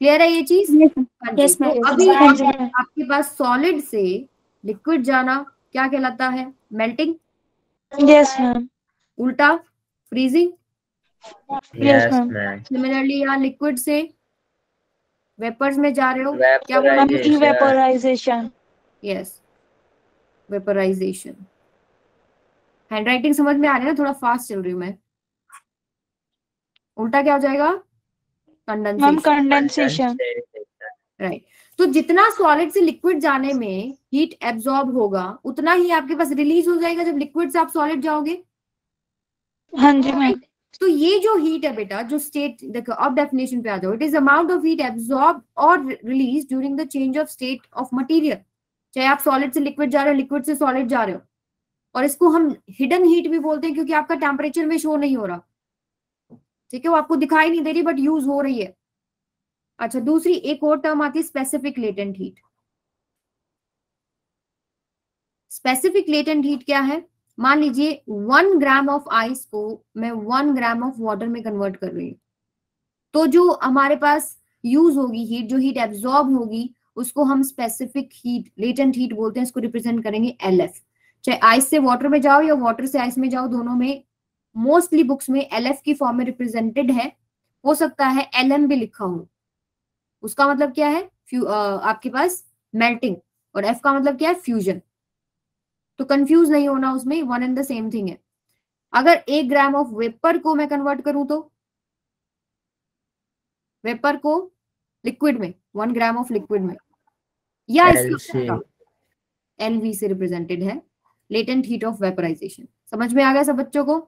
क्लियर है ये चीज़?
Yes,
तो अभी
हाँ जी, ma'am.
आपके पास सॉलिड से लिक्विड जाना क्या कहलाता है? मेल्टिंग
यस मैम
उल्टा? फ्रीजिंग सिमिलरली यहाँ लिक्विड से वेपर्स में जा रहे हो क्या बोला
मैम
यस वेपराइजेशन हैंडराइटिंग समझ में आ रही है ना? थोड़ा फास्ट चल रही हूँ मैं। उल्टा क्या हो जाएगा? कंडेंसेशन
कंडेंसेशन
राइट तो जितना सॉलिड से लिक्विड जाने में हीट एब्जॉर्ब होगा उतना ही आपके पास रिलीज़ हो जाएगा जब लिक्विड से आप सॉलिड जाओगे?
हाँ जी मैम
तो ये जो हीट है बेटा जो स्टेट देखो अब डेफिनेशन पे आ जाओ. It is amount of heat absorb और release during the change of state of material चाहे आप सॉलिड से लिक्विड जा रहे हो लिक्विड से सॉलिड जा रहे हो. और इसको हम हिडन हीट भी बोलते हैं क्योंकि आपका टेम्परेचर में शो नहीं हो रहा. ठीक है, वो आपको दिखाई नहीं दे रही बट यूज़ हो रही है। अच्छा दूसरी, एक और टर्म आती है specific latent heat specific latent heat क्या है? मान लीजिए वन ग्राम ऑफ़ आइस को मैं वन ग्राम ऑफ़ वाटर में कन्वर्ट कर रही हूँ। तो जो हमारे पास यूज़ होगी हीट जो हीट एब्जॉर्ब होगी, उसको हम स्पेसिफिक हीट लेटेंट हीट बोलते हैं, इसको रिप्रेजेंट करेंगे एल एफ़ चाहे आइस से वाटर में जाओ या वाटर से आइस में जाओ, दोनों में मोस्टली बुक्स में एल एफ़ की फॉर्म में रिप्रेजेंटेड है हो सकता है एल एम भी लिखा हो। उसका मतलब क्या है? फ्यू, आपके पास मेल्टिंग और एफ़ का मतलब क्या है? फ्यूजन तो कंफ्यूज नहीं होना उसमें one and the same thing है। अगर एक ग्राम ऑफ़ वेपर को मैं कन्वर्ट करूँ तो? वेपर को लिक्विड में वन ग्राम ऑफ़ लिक्विड में। या. एलवी से रिप्रेजेंटेड है। लेटेंट हीट ऑफ़ वेपराइजेशन समझ में आ गया सब बच्चों को?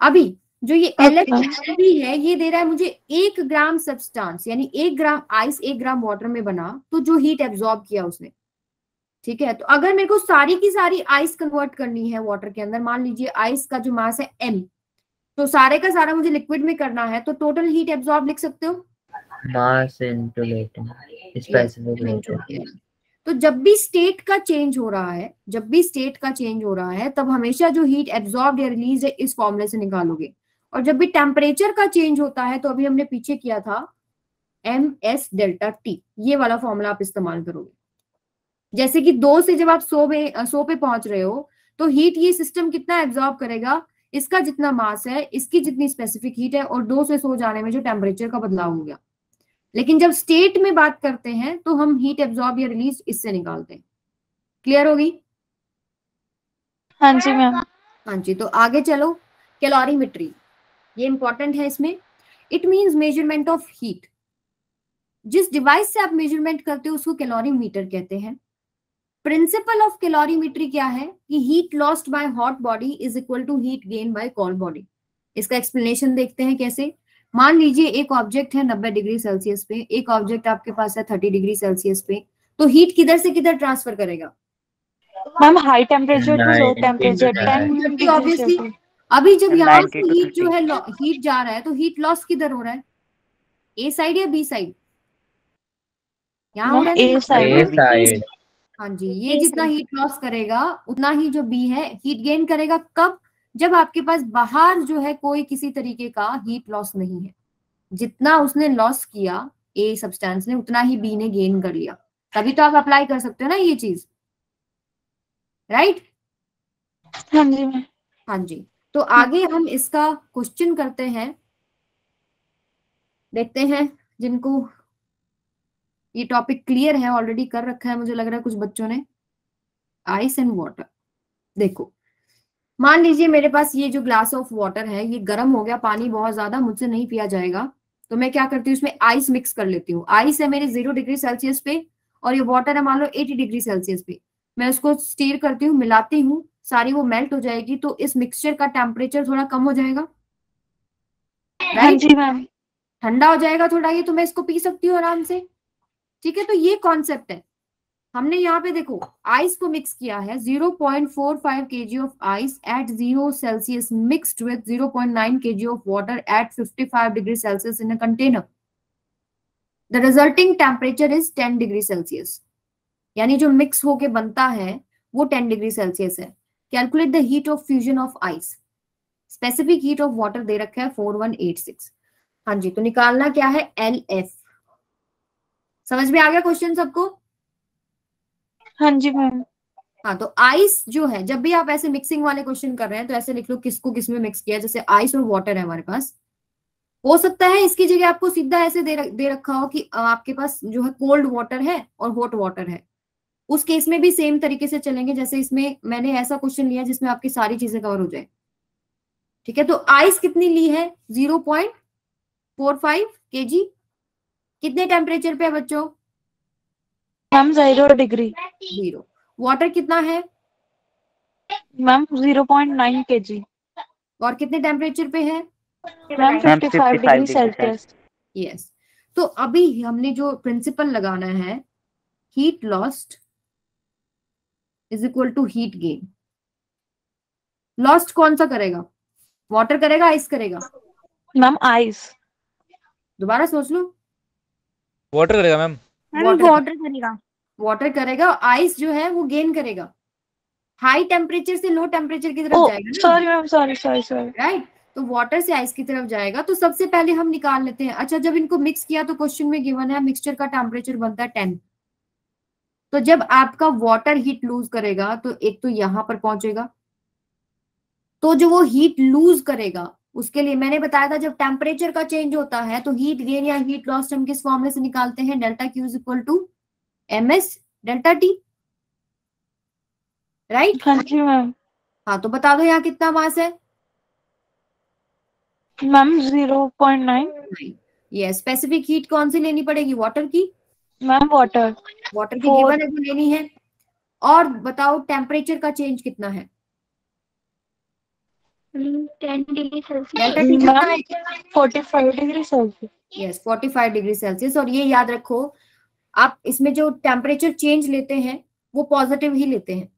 अभी जो ये एल है ये दे रहा है मुझे एक ग्राम सब्सटेंस यानी एक ग्राम आइस एक ग्राम वाटर में बना तो जो हीट एब्जॉर्ब किया उसने। ठीक है? तो अगर मेरे को सारी की सारी आइस कन्वर्ट करनी है वाटर के अंदर मान लीजिए आइस का जो मास है एम तो सारे का सारा मुझे लिक्विड में करना है तो टोटल हीट एब्जॉर्ब लिख सकते हो?
मास इनटू लेटेंट स्पेसिफिक
तो जब भी स्टेट का चेंज हो रहा है, जब भी स्टेट का चेंज हो रहा है, तब हमेशा जो हीट एब्जॉर्ब या रिलीज़ है, इस फॉर्मूले से निकालोगे। और जब भी टेम्परेचर का चेंज होता है तो अभी हमने पीछे किया था एम एस डेल्टा टी ये वाला फॉर्मूला आप इस्तेमाल करोगे। जैसे कि दो से जब आप सो में सो पे पहुँच रहे हो तो हीट ये सिस्टम कितना एब्जॉर्ब करेगा? इसका जितना मास है, इसकी जितनी स्पेसिफिक हीट है, और दो से सो जाने में जो टेम्परेचर का बदलाव हो गया। लेकिन जब स्टेट में बात करते हैं तो हम हीट एब्जॉर्ब या रिलीज़ इससे निकालते हैं। क्लियर होगी?
हाँ जी मैम
हाँ जी तो आगे चलो। कैलोरीमेट्री ये इंपॉर्टेंट है इसमें। It means measurement of heat जिस डिवाइस से आप मेज़रमेंट करते हो उसको कैलोरीमीटर कहते हैं। प्रिंसिपल ऑफ़ कैलोरीमेट्री क्या है? कि heat lost by hot body is equal to heat gain by cold body इसका एक्सप्लेनेशन देखते हैं कैसे। मान लीजिए एक ऑब्जेक्ट है 90 डिग्री सेल्सियस पे एक ऑब्जेक्ट आपके पास है 30 डिग्री सेल्सियस पे तो हीट किधर से किधर ट्रांसफ़र करेगा?
Ma'am high temperature to low temperature
to
10
90
degree
obviously
Celsius
अभी जब यहाँ से हीट जो है हीट जा रहा है तो हीट लॉस किधर हो रहा है? ए साइड या बी साइड यहाँ हो रहा है हाँ जी ये जितना हीट लॉस करेगा उतना ही जो बी है हीट गेन करेगा कब? जब आपके पास बाहर जो है कोई किसी तरीके का हीट लॉस नहीं है। जितना उसने लॉस किया ए सब्सटेंस ने उतना ही बी ने गेन कर लिया। तभी तो आप अप्लाई कर सकते हो ना ये चीज़। राइट
हाँ जी
हाँ जी। तो आगे हम इसका क्वेश्चन करते हैं। देखते हैं जिनको ये टॉपिक क्लियर है ऑलरेडी कर रखा है मुझे लग रहा है कुछ बच्चों ने। आइस एंड वाटर देखो। मान लीजिए मेरे पास ये जो ग्लास ऑफ़ वाटर है ये गर्म हो गया पानी बहुत ज़्यादा मुझसे नहीं पिया जाएगा तो मैं क्या करती हूँ इसमें आइस मिक्स कर लेती हूँ। आइस है मेरे ज़ीरो डिग्री सेल्सियस पे और ये वाटर है मान लो एटी डिग्री सेल्सियस पे। मैं उसको स्टीर करती हूँ मिलाती हूँ सारी वो मेल्ट हो जाएगी तो इस मिक्सचर का टेम्परेचर थोड़ा कम हो जाएगा।
हाँ
राइट ठंडा हो जाएगा थोड़ा ये तो मैं इसको पी सकती हूँ आराम से। ठीक है तो ये कॉन्सेप्ट है। हमने यहाँ पे देखो आइस को मिक्स किया है 0.45 kg of ice at zero Celsius mixed with 0.9 kg of water at 55 degree Celsius in a container the resulting temperature is 10 degree Celsius यानी जो मिक्स होके बनता है, वो 10 डिग्री सेल्सियस है। Calculate the heat of fusion of ice specific heat of water दे रखा है 4186 हाँ जी तो निकालना क्या है? एल एफ़ समझ में आ गया क्वेश्चन सबको?
हाँ जी मैम।
हाँ तो आइस जो है जब भी आप ऐसे मिक्सिंग वाले क्वेश्चन कर रहे हैं तो ऐसे लिख लो किसको किसमें मिक्स किया जैसे आइस और वाटर है हमारे पास। हो सकता है इसकी जगह आपको सीधा ऐसे दे, रख, दे रखा हो कि आपके पास जो है कोल्ड वाटर है और हॉट वाटर है। उस केस में भी सेम तरीके से चलेंगे जैसे इसमें मैंने ऐसा क्वेश्चन लिया जिसमें आपकी सारी चीज़ें कवर हो जाए। ठीक है तो आइस कितनी ली है? Zero point four five K जी कितने टेम्परेचर पे है बच्चों?
Ma'am zero degree
zero water कितना है?
मैम ज़ीरो पॉइंट नाइन के जी
और कितने टेम्परेचर पे है?
Ma'am fifty five degree Celsius
yes तो अभी हमने जो प्रिंसिपल लगाना है heat lost is equal to heat gain lost कौन सा करेगा? वाटर करेगा आइस करेगा?
मैम आइस
दोबारा सोच लो।
वाटर करेगा मैम
वाटर करेगा।
वाटर करेगा आइस जो है वो गेन करेगा। हाई टेम्परेचर से लो टेम्परेचर की तरफ़
ओ
जाएगा
sorry ma'am sorry sorry sorry
right तो वाटर से आइस की तरफ़ जाएगा। तो सबसे पहले हम निकाल लेते हैं। अच्छा जब इनको मिक्स किया तो क्वेश्चन में गिवन है मिक्सचर का टेम्परेचर बनता है टेन तो जब आपका वाटर हीट लूज करेगा तो एक तो यहाँ पर पहुंचेगा। तो जो वो हीट लूज करेगा उसके लिए मैंने बताया था जब टेम्परेचर का चेंज होता है तो हीट गेन या हीट लॉस हम किस फॉर्मूले से निकालते हैं? Delta Q is equal to M S delta T right
हाँ
हाँ तो बता दो यहाँ कितना मास है?
मैम ज़ीरो पॉइंट नाइन
ये स्पेसिफिक हीट कौन सी लेनी पड़ेगी? वाटर की?
मैम वाटर
वाटर की. गिवन है लेनी है। और बताओ टेम्परेचर का चेंज कितना है
ten degree Celsius
delta T कितना है
ma'am forty five degree Celsius
yes 45 degree Celsius और ये याद रखो आप इसमें जो टेम्परेचर चेंज लेते हैं वो पॉजिटिव ही लेते हैं।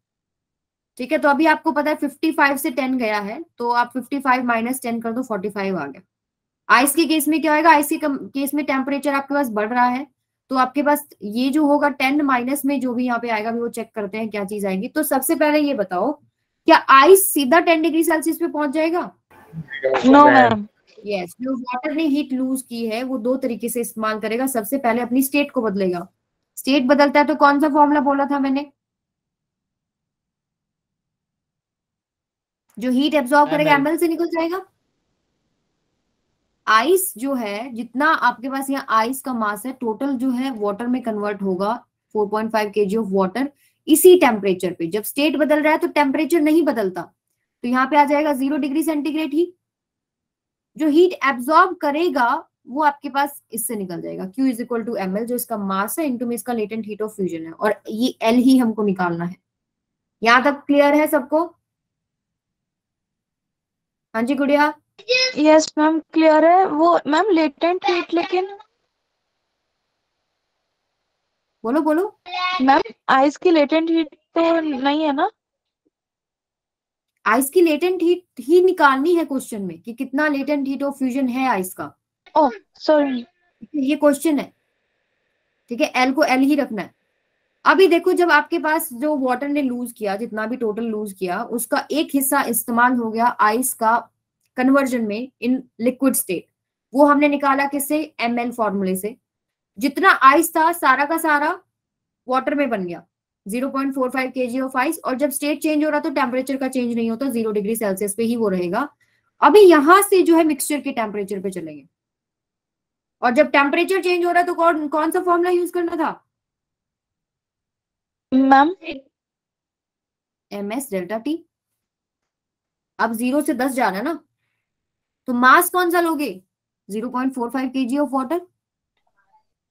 ठीक है तो अभी आपको पता है 55 से 10 गया है तो आप 55 माइनस टेन कर दो 45 आ गया। आइस के केस में क्या होगा आइस के केस में टेम्परेचर आपके पास बढ़ रहा है तो आपके पास ये जो होगा 10 माइनस में जो भी यहाँ पे आएगा भी वो चेक करते हैं क्या चीज़ आएगी। तो सबसे पहले ये बताओ क्या आइस सीधा टेन डिग्री सेल्सियस पे पहुँच जाएगा?
नो मैम
यस जो वाटर ने हीट लूज की है वो दो तरीके से इस्तेमाल करेगा। सबसे पहले अपनी स्टेट को बदलेगा। स्टेट बदलता है तो कौन सा फॉर्मूला बोला था मैंने? जो हीट एब्जॉर्ब करेगा एमएल से निकल जाएगा। आइस जो है जितना आपके पास यहाँ आइस का मास है टोटल जो है वाटर में कन्वर्ट होगा 4.5 केजी ऑफ़ वाटर इसी टेम्परेचर पे। जब स्टेट बदल रहा है तो टेम्परेचर नहीं बदलता। तो यहाँ पे आ जाएगा ज़ीरो डिग्री सेंटीग्रेड ही जो हीट एब्जॉर्ब करेगा, वो आपके पास इससे निकल जाएगा। Q is equal to M जो इसका मास है इंटू में इसका लेटेंट हीट ऑफ़ फ्यूजन है। और ये L ही हमको निकालना है। यहाँ तक क्लियर है सबको? हाँ जी, गुड़िया?
यस मैम क्लियर है। वो मैम लेटेंट हीट लेकिन
बोलो बोलो।
मैम आइस की लेटेंट हीट तो नहीं है ना?
आइस की लेटेंट हीट ही निकालनी है क्वेश्चन में कि कितना लेटेंट हीट ऑफ़ फ्यूजन है आइस का।
ओह सॉरी
ये क्वेश्चन है। ठीक है एल को एल ही रखना है। अभी देखो जब आपके पास जो वाटर ने लूज किया जितना भी टोटल लूज किया उसका एक हिस्सा इस्तेमाल हो गया आइस का कन्वर्जन में इन लिक्विड स्टेट वो हमने निकाला किससे? एम एल फॉर्मूले से। जितना आइस था सारा का सारा वाटर में बन गया। 0.45 केजी ऑफ़ आइस और जब स्टेट चेंज हो रहा तो टेम्परेचर का चेंज नहीं होता ज़ीरो डिग्री सेल्सियस पे ही वो रहेगा। अभी यहाँ से जो है मिक्सचर के टेम्परेचर पे चलेंगे। और जब टेम्परेचर चेंज हो रहा है तो कौन कौन सा फॉर्मूला यूज़ करना था?
Ma'am
M S delta T अब ज़ीरो से दस जाना है ना। तो मास कौन सा लोगे? 0.45 K G of water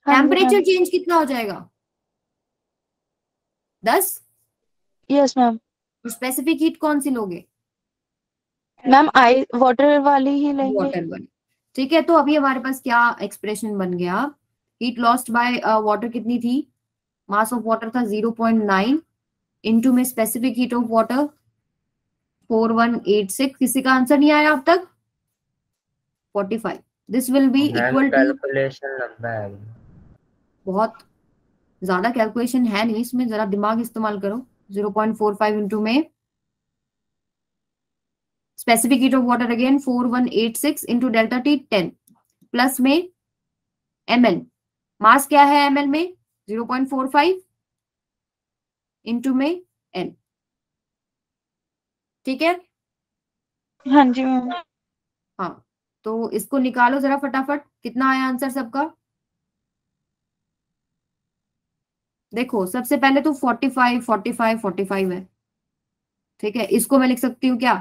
temperature change कितना हो जाएगा? दस?
यस मैम
स्पेसिफिक हीट कौन सी लोगे?
मैम आई वाटर वाली ही लेंगे।
वाटर वाली। ठीक है तो अभी हमारे पास क्या एक्सप्रेशन बन गया? हीट लॉस्ट बाय वाटर कितनी थी? मास ऑफ़ वाटर था 0.9 पॉइंट नाइन इंटू में स्पेसिफिक हीट ऑफ़ वाटर 4186 किसी का आंसर नहीं आया अब तक? 45 this will be equal to
calculation लंबा है।
बहुत ज़्यादा कैलकुलेशन है नहीं इसमें जरा दिमाग इस्तेमाल करो। 0.45 पॉइंट फोर फाइव इंटू में specific heat of water again 4186 into delta T 10 plus में एम एल मास क्या है एम एल में 0.45 इंटू में एल ठीक है?
हाँ जी मैम।
हाँ तो इसको निकालो जरा फटाफट। कितना आया आंसर सबका? देखो, सबसे पहले तो 45 45 45 है। ठीक है? इसको मैं लिख सकती हूँ क्या?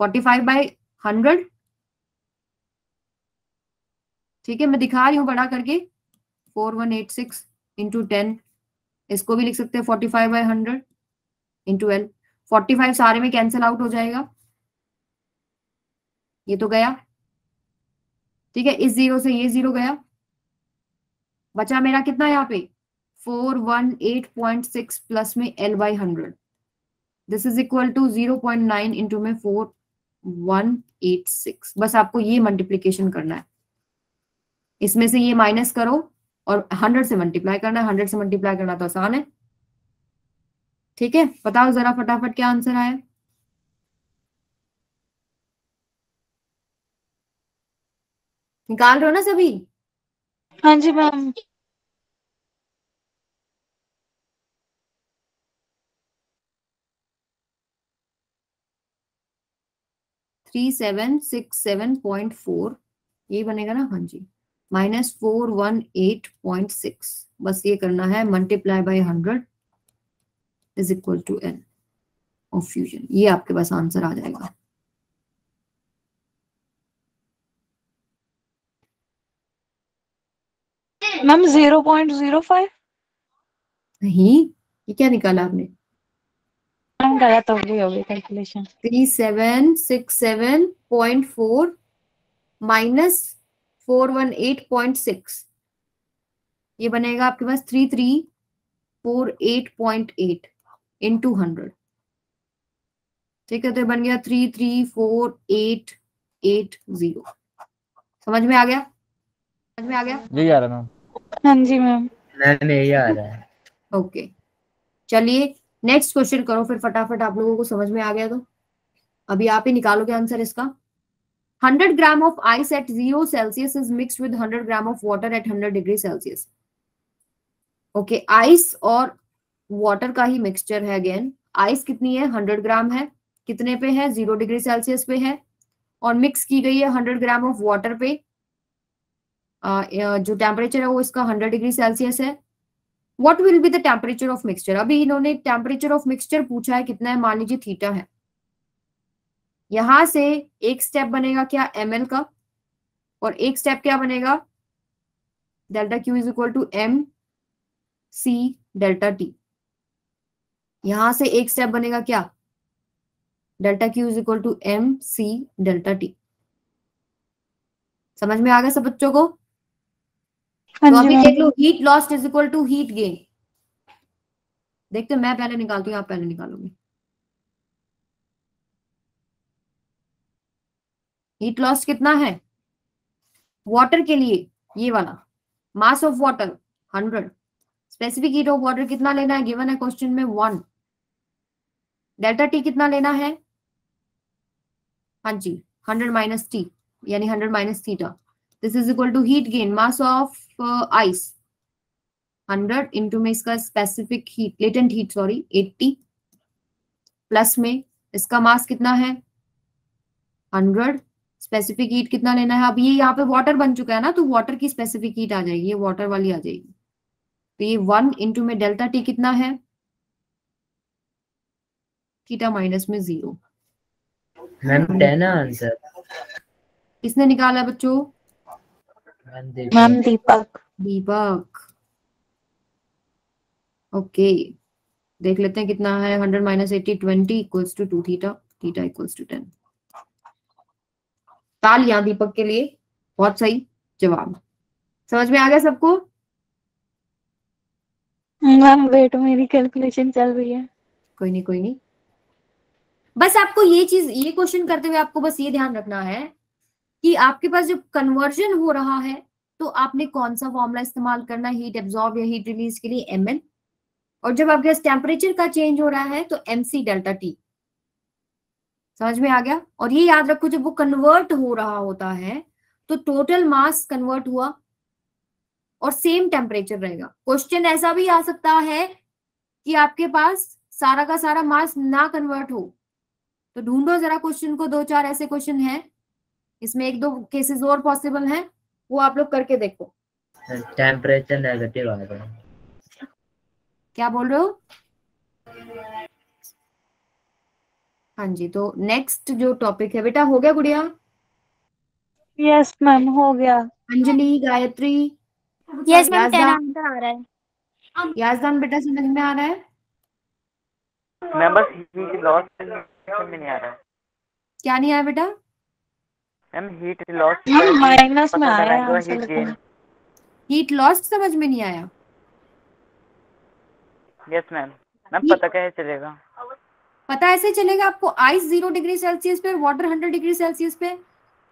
45 फाइव बाई हंड्रेड ठीक है? मैं दिखा रही हूँ बड़ा करके। 4186 इंटू टेन इसको भी लिख सकते हैं 45 five by hundred into L forty five सारे में कैंसिल आउट हो जाएगा। ये तो गया। ठीक है? इस ज़ीरो से ये ज़ीरो गया। बचा मेरा कितना यहाँ पे? Four one eight point six plus में L by hundred this is equal to zero point nine into में फोर वन एट सिक्स. बस आपको ये मल्टीप्लीकेशन करना है। इसमें से ये माइनस करो और हंड्रेड से मल्टीप्लाई करना है। हंड्रेड से मल्टीप्लाई करना तो आसान है। ठीक है? बताओ जरा फटाफट क्या आंसर आया। निकाल रहे हो ना सभी?
हाँ जी, ma'am.
Three seven six seven point four ये बनेगा ना? हाँ जी। Minus four one eight point six बस ये करना है multiply by hundred is equal to N of fusion ये आपके पास आंसर आ जाएगा।
Ma'am zero point zero five
नहीं ये क्या निकाला आपने?
हो गई होगी calculation
three seven six seven point four minus four one eight point six ये बनेगा आपके पास three three four eight point eight into hundred ठीक है तो ये बन गया three three four eight eight zero समझ में आ गया? समझ में आ गया?
यही आ रहा है मैम।
हाँ जी मैम।
मैम यही आ रहा है।
ओके। चलिए नेक्स्ट क्वेश्चन करो फिर फटाफट आप लोगों को समझ में आ गया तो। अभी आप ही निकालोगे आंसर इसका। 100 gram of ice at zero Celsius is mixed with 100 gram of water at 100 degree Celsius okay ice और वाटर का ही मिक्सचर है अगेन आइस कितनी है? 100 ग्राम है। कितने पे है? ज़ीरो डिग्री सेल्सियस पे है। और मिक्स की गई है 100 ग्राम ऑफ़ वाटर पे। आ, जो टेम्परेचर है वो इसका 100 डिग्री सेल्सियस है। What will be the temperature of mixture अभी इन्होंने टेम्परेचर ऑफ़ मिक्सचर पूछा है, कितना है? मान लीजिए थीटा है। यहाँ से एक स्टेप बनेगा क्या? एम का। और एक स्टेप क्या बनेगा? Delta Q is equal to M C delta T यहाँ से एक स्टेप बनेगा क्या? Delta Q is equal to M C delta T समझ में आ गया सब बच्चों को? तो अभी देख लो heat lost is equal to heat gain देखते मैं पहले निकालती हूँ आप पहले निकालोगे। हीट लॉस्ट कितना है? वाटर के लिए ये वाला। Mass of water hundred specific heat of water कितना लेना है? गिवन है क्वेश्चन में वन डेल्टा टी कितना लेना है? हाँ जी हंड्रेड माइनस टी यानी hundred minus theta this is equal to heat gain mass of ice hundred into में इसका specific heat latent heat sorry eighty plus में इसका मास कितना है? हंड्रेड स्पेसिफिक हीट कितना लेना है? अब ये यहाँ पे वाटर बन चुका है ना तो वाटर की स्पेसिफिक हीट आ जाएगी ये वाटर वाली आ जाएगी। तो ये वन इंटू में डेल्टा टी कितना है? थीटा माइनस में ज़ीरो
मैम टेन आंसर
किसने निकाला बच्चों?
मैम
दीपक
दीपक ओके देख लेते हैं कितना है. Hundred minus eighty twenty equals to two theta theta equals to ten तालियाँ दीपक के लिए. बहुत सही जवाब. समझ में आ गया सबको?
मैम वेट मेरी कैलकुलेशन चल रही है.
कोई नहीं कोई नहीं. बस आपको ये चीज़ ये क्वेश्चन करते हुए आपको बस ये ध्यान रखना है कि आपके पास जब कन्वर्जन हो रहा है तो आपने कौन सा फॉर्मूला इस्तेमाल करना हीट एब्जॉर्ब या हीट रिलीज़ के लिए एम और जब आपके पास टेम्परेचर का चेंज हो रहा है तो एम सी डेल्टा टी समझ में आ गया? और ये याद रखो, जब वो कन्वर्ट हो रहा होता है तो टोटल मास कन्वर्ट हुआ और सेम टेम्परेचर रहेगा। क्वेश्चन ऐसा भी आ सकता है कि आपके पास सारा का सारा मास ना कन्वर्ट हो। तो ढूंढो जरा क्वेश्चन को, दो चार ऐसे क्वेश्चन हैं। इसमें एक दो केसेस और पॉसिबल हैं वो आप लोग करके देखो।
टेम्परेचर नेगेटिव आ रहा है।
क्या बोल रहे हो? हाँ जी तो नेक्स्ट जो टॉपिक है बेटा हो गया गुड़िया?
यस मैम हो गया।
अंजलि गायत्री
यस मैम आ रहा है।
याजदान बेटा समझ में आ रहा है?
मैम बस हीट लॉस में नहीं आ रहा। है
क्या नहीं आया बेटा?
Ma'am heat loss
ma'am minus में आया
हीट गेन
हीट लॉस समझ में नहीं आया।
यस मैम मैम पता कैसे चलेगा?
पता ऐसे चलेगा आपको आइस ज़ीरो डिग्री सेल्सियस पे वाटर हंड्रेड डिग्री सेल्सियस पे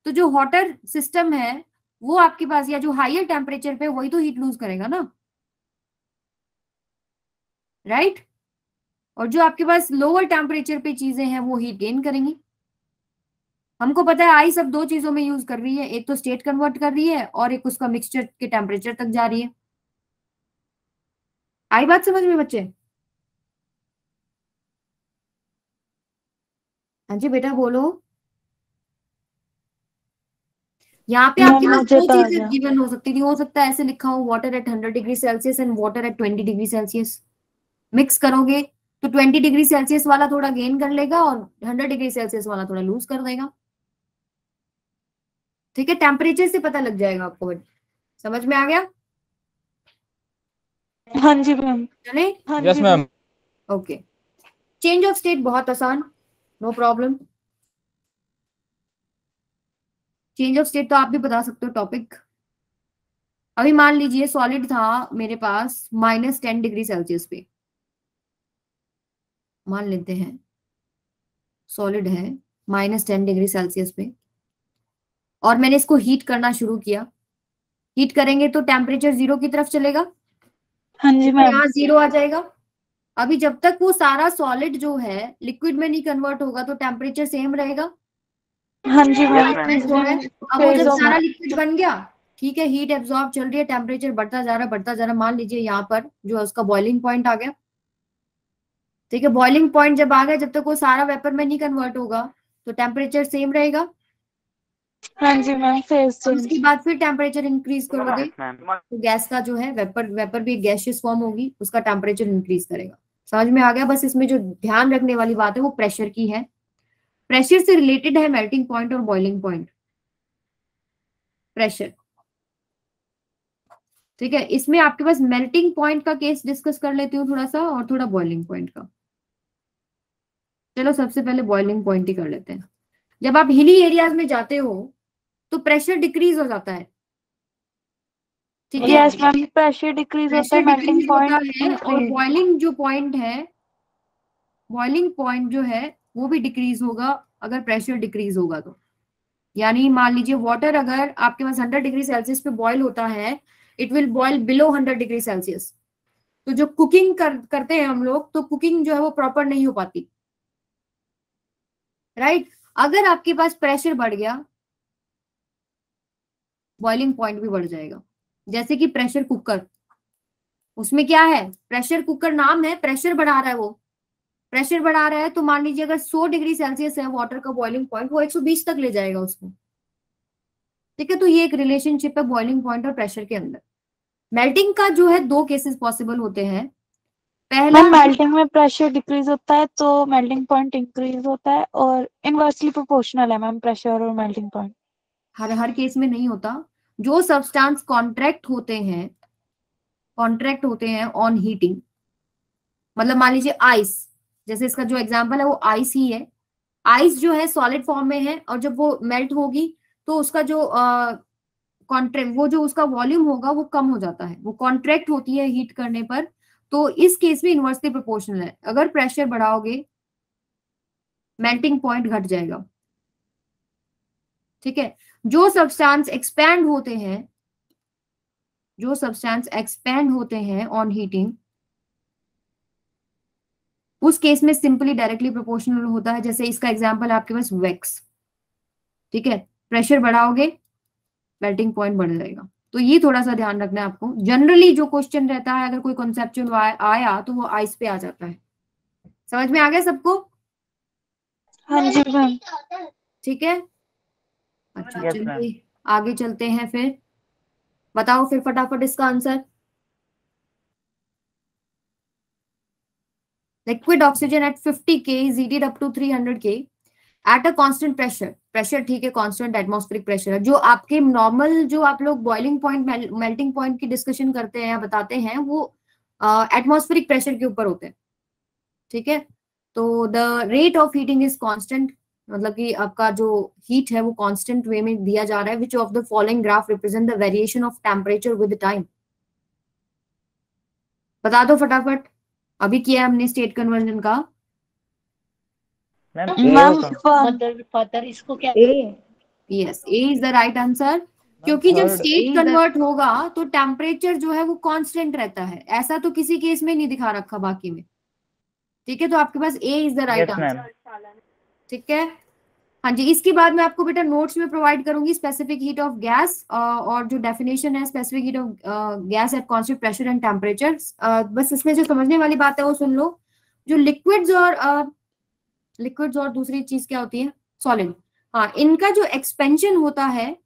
तो जो हॉटर सिस्टम है वो आपके पास या जो हायर टेम्परेचर पे वही तो हीट लूज करेगा ना। Right right? और जो आपके पास लोअर टेम्परेचर पे चीज़ें हैं वो हीट गेन करेंगी। हमको पता है आई सब दो चीज़ों में यूज़ कर रही है। एक तो स्टेट कन्वर्ट कर रही है और एक उसका मिक्सचर के टेम्परेचर तक जा रही है। आई बात समझ में बच्चे? हाँ जी बेटा बोलो। यहाँ पे आपके पास दो
तो
चीज़ें गिवन हो सकती थी। हो सकता है ऐसे लिखा हो water at hundred degree Celsius and water at twenty degree Celsius mix करोगे तो ट्वेंटी डिग्री सेल्सियस वाला थोड़ा गेन कर लेगा और हंड्रेड डिग्री सेल्सियस वाला थोड़ा लूज कर देगा। ठीक है टेम्परेचर से पता लग जाएगा आपको समझ में आ गया?
हाँ जी मैम।
चले?
हाँ
yes ma'am.
Okay change of state बहुत आसान no problem change of state तो आप भी बता सकते हो टॉपिक अभी मान लीजिए सॉलिड था मेरे पास माइनस टेन डिग्री सेल्सियस पे। मान लेते हैं सॉलिड है माइनस टेन डिग्री सेल्सियस पे। और मैंने इसको हीट करना शुरू किया। हीट करेंगे तो टेम्परेचर ज़ीरो की तरफ़ चलेगा।
हाँ जी मैम
यहाँ ज़ीरो आ जाएगा। अभी जब तक वो सारा सॉलिड जो है लिक्विड में नहीं कन्वर्ट होगा तो टेम्परेचर सेम रहेगा।
हाँ जी मैम
अब वो जब सारा लिक्विड बन गया ठीक है हीट एब्जॉर्ब चल रही है टेम्परेचर बढ़ता जा रहा है बढ़ता जा रहा मान लीजिए यहाँ पर जो है उसका बॉइलिंग पॉइंट आ गया। ठीक है बॉइलिंग पॉइंट जब आ गया जब तक वो सारा वेपर में नहीं कन्वर्ट होगा तो टेम्परेचर सेम रहेगा।
हाँ जी मैम फेस चेंज
उसके बाद फिर टेम्परेचर इंक्रीज करोगे तो गैस का जो है वेपर वेपर भी एक गैशियस फॉर्म होगी उसका टेम्परेचर इंक्रीज करेगा। समझ में आ गया? बस इसमें जो ध्यान रखने वाली बात है वो प्रेशर की है। प्रेशर से रिलेटेड है मेल्टिंग पॉइंट और बॉइलिंग पॉइंट प्रेशर ठीक है? इसमें आपके पास मेल्टिंग पॉइंट का केस डिस्कस कर लेती हूँ थोड़ा सा और थोड़ा बॉइलिंग पॉइंट का। चलो सबसे पहले बॉइलिंग पॉइंट ही कर लेते हैं। जब आप हिली एरियाज़ में जाते हो तो प्रेशर डिक्रीज हो जाता है। ठीक है?
मैम प्रेशर डिक्रीज होता है मेल्टिंग पॉइंट
और बॉइलिंग जो पॉइंट है बॉइलिंग पॉइंट जो है वो भी डिक्रीज होगा अगर प्रेशर डिक्रीज होगा तो। यानी मान लीजिए वाटर अगर आपके पास 100 डिग्री सेल्सियस पे बॉईल होता है it will boil below 100 degree Celsius तो जो कुकिंग कर, करते हैं हम लोग तो कुकिंग जो है वो प्रॉपर नहीं हो पाती। राइट अगर आपके पास प्रेशर बढ़ गया बॉइलिंग पॉइंट भी बढ़ जाएगा। जैसे कि प्रेशर कुकर उसमें क्या है? प्रेशर कुकर नाम है प्रेशर बढ़ा रहा है वो। प्रेशर बढ़ा रहा है तो मान लीजिए अगर 100 डिग्री सेल्सियस है वाटर का बॉइलिंग पॉइंट वो 120 तक ले जाएगा उसको। ठीक है तो ये एक रिलेशनशिप है बॉइलिंग पॉइंट और प्रेशर के अंदर। मेल्टिंग का जो है दो केसेस पॉसिबल होते हैं। पहला
मेल्टिंग में प्रेशर डिक्रीज होता है तो मेल्टिंग पॉइंट इंक्रीज होता है और इनवर्सली प्रोपोर्शनल है मैम प्रेशर और मेल्टिंग पॉइंट
हर हर केस में नहीं होता। जो सब्सटेंस कॉन्ट्रैक्ट होते हैं कॉन्ट्रैक्ट होते हैं ऑन हीटिंग मतलब मान लीजिए आइस जैसे इसका जो एग्जांपल है वो आइस ही है। आइस जो है सॉलिड फॉर्म में है और जब वो मेल्ट होगी तो उसका जो कॉन्ट्रैक्ट वो जो उसका वॉल्यूम होगा वो कम हो जाता है। वो कॉन्ट्रैक्ट होती है हीट करने पर तो इस केस में इनवर्सली प्रोपोर्शनल है। अगर प्रेशर बढ़ाओगे मेल्टिंग पॉइंट घट जाएगा। ठीक है? जो सब्सटेंस एक्सपैंड होते हैं, जो सब्सटेंस एक्सपैंड होते हैं ऑन हीटिंग उस केस में सिंपली डायरेक्टली प्रोपोर्शनल होता है। जैसे इसका एग्जांपल आपके पास वैक्स ठीक है? प्रेशर बढ़ाओगे मेल्टिंग पॉइंट बढ़ जाएगा। तो ये थोड़ा सा ध्यान रखना है आपको। जनरली जो क्वेश्चन रहता है अगर कोई कॉन्सेप्चुअल आया तो वो आइस पे आ जाता है। समझ में आ गया सबको?
हाँ जी मैम।
ठीक है? अच्छा
Yes,
चलिए आगे चलते हैं फिर। बताओ फिर फटाफट इसका आंसर लिक्विड ऑक्सीजन एट 50 के is heated up to 300 k at a constant pressure. Pressure ठीक है atmospheric pressure है। जो आपके नॉर्मल जो आप लोग बॉइलिंग पॉइंट मेल्टिंग पॉइंट की डिस्कशन करते हैं या बताते हैं, वो एटमॉस्फेरिक प्रेशर के ऊपर होते हैं। ठीक है? तो the rate of heating is constant मतलब कि आपका जो हीट है, वो कांस्टेंट वे में दिया जा रहा है which of the following graph represent the variation of temperature with time बता दो फटाफट। अभी किया है हमने स्टेट कन्वर्जन का।
मैम
मैम
फर्दर फर्दर इसको क्या
yes A is the right answer क्योंकि जब स्टेट कन्वर्ट होगा तो टेम्परेचर जो है वो कांस्टेंट रहता है। ऐसा तो किसी केस में नहीं दिखा रखा बाकी में। ठीक है तो आपके पास A is the right answer ठीक है? हाँ जी इसके बाद मैं आपको बेटा नोट्स में प्रोवाइड करूँगी स्पेसिफिक हीट ऑफ़ गैस और जो डेफिनेशन है specific heat of gas at constant pressure and temperature बस इसमें जो समझने वाली बात है वो सुन लो। जो लिक्विड्स और लिक्विड्स और दूसरी चीज़ क्या होती है? सॉलिड हाँ इनका जो एक्सपेंशन होता है,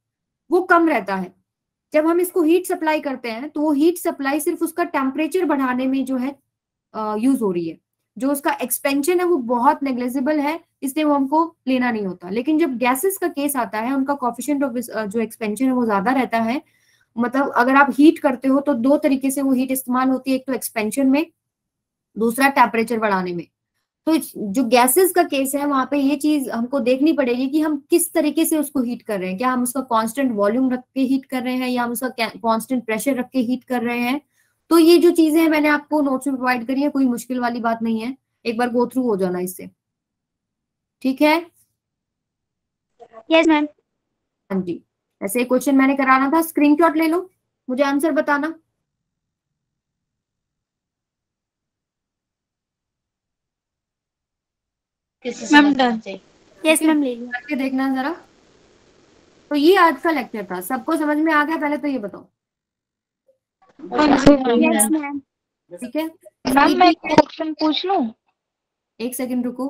वो कम रहता है। जब हम इसको हीट सप्लाई करते हैं तो वो हीट सप्लाई सिर्फ़ उसका टेम्परेचर बढ़ाने में जो है यूज़ हो रही है। जो उसका एक्सपेंशन है, वो बहुत नेग्लेजिबल है, इसलिए वो हमको लेना नहीं होता। लेकिन जब गैसेस का केस आता है, उनका कॉफिशियंट ऑफ़ जो एक्सपेंशन है, वो ज़्यादा रहता है। मतलब अगर आप हीट करते हो तो दो तरीके से वो हीट इस्तेमाल होती है। एक तो एक्सपेंशन में, दूसरा टेम्परेचर बढ़ाने में। तो जो गैसेस का केस है वहाँ पे ये चीज़ हमको देखनी पड़ेगी कि हम किस तरीके से उसको हीट कर रहे हैं। क्या हम उसका कांस्टेंट वॉल्यूम रख के हीट कर रहे हैं या हम उसका कांस्टेंट प्रेशर रख के हीट कर रहे हैं? तो ये जो चीज़ें हैं मैंने आपको नोट्स में प्रोवाइड करी है कोई मुश्किल वाली बात नहीं है। एक बार गो थ्रू हो जाना इससे। ठीक है?
यस मैम
हाँ जी। ऐसे क्वेश्चन मैंने कराना था। स्क्रीनशॉट ले लो। मुझे आंसर बताना।
Ma'am done.
यस मैम ले लो
करके देखना जरा। तो ये आज का लेक्चर था। सबको समझ में आ गया पहले तो ये बताओ।
यस मैम
ठीक है?
मैम मैं एक क्वेश्चन पूछ लूँ?
एक सेकंड रुको।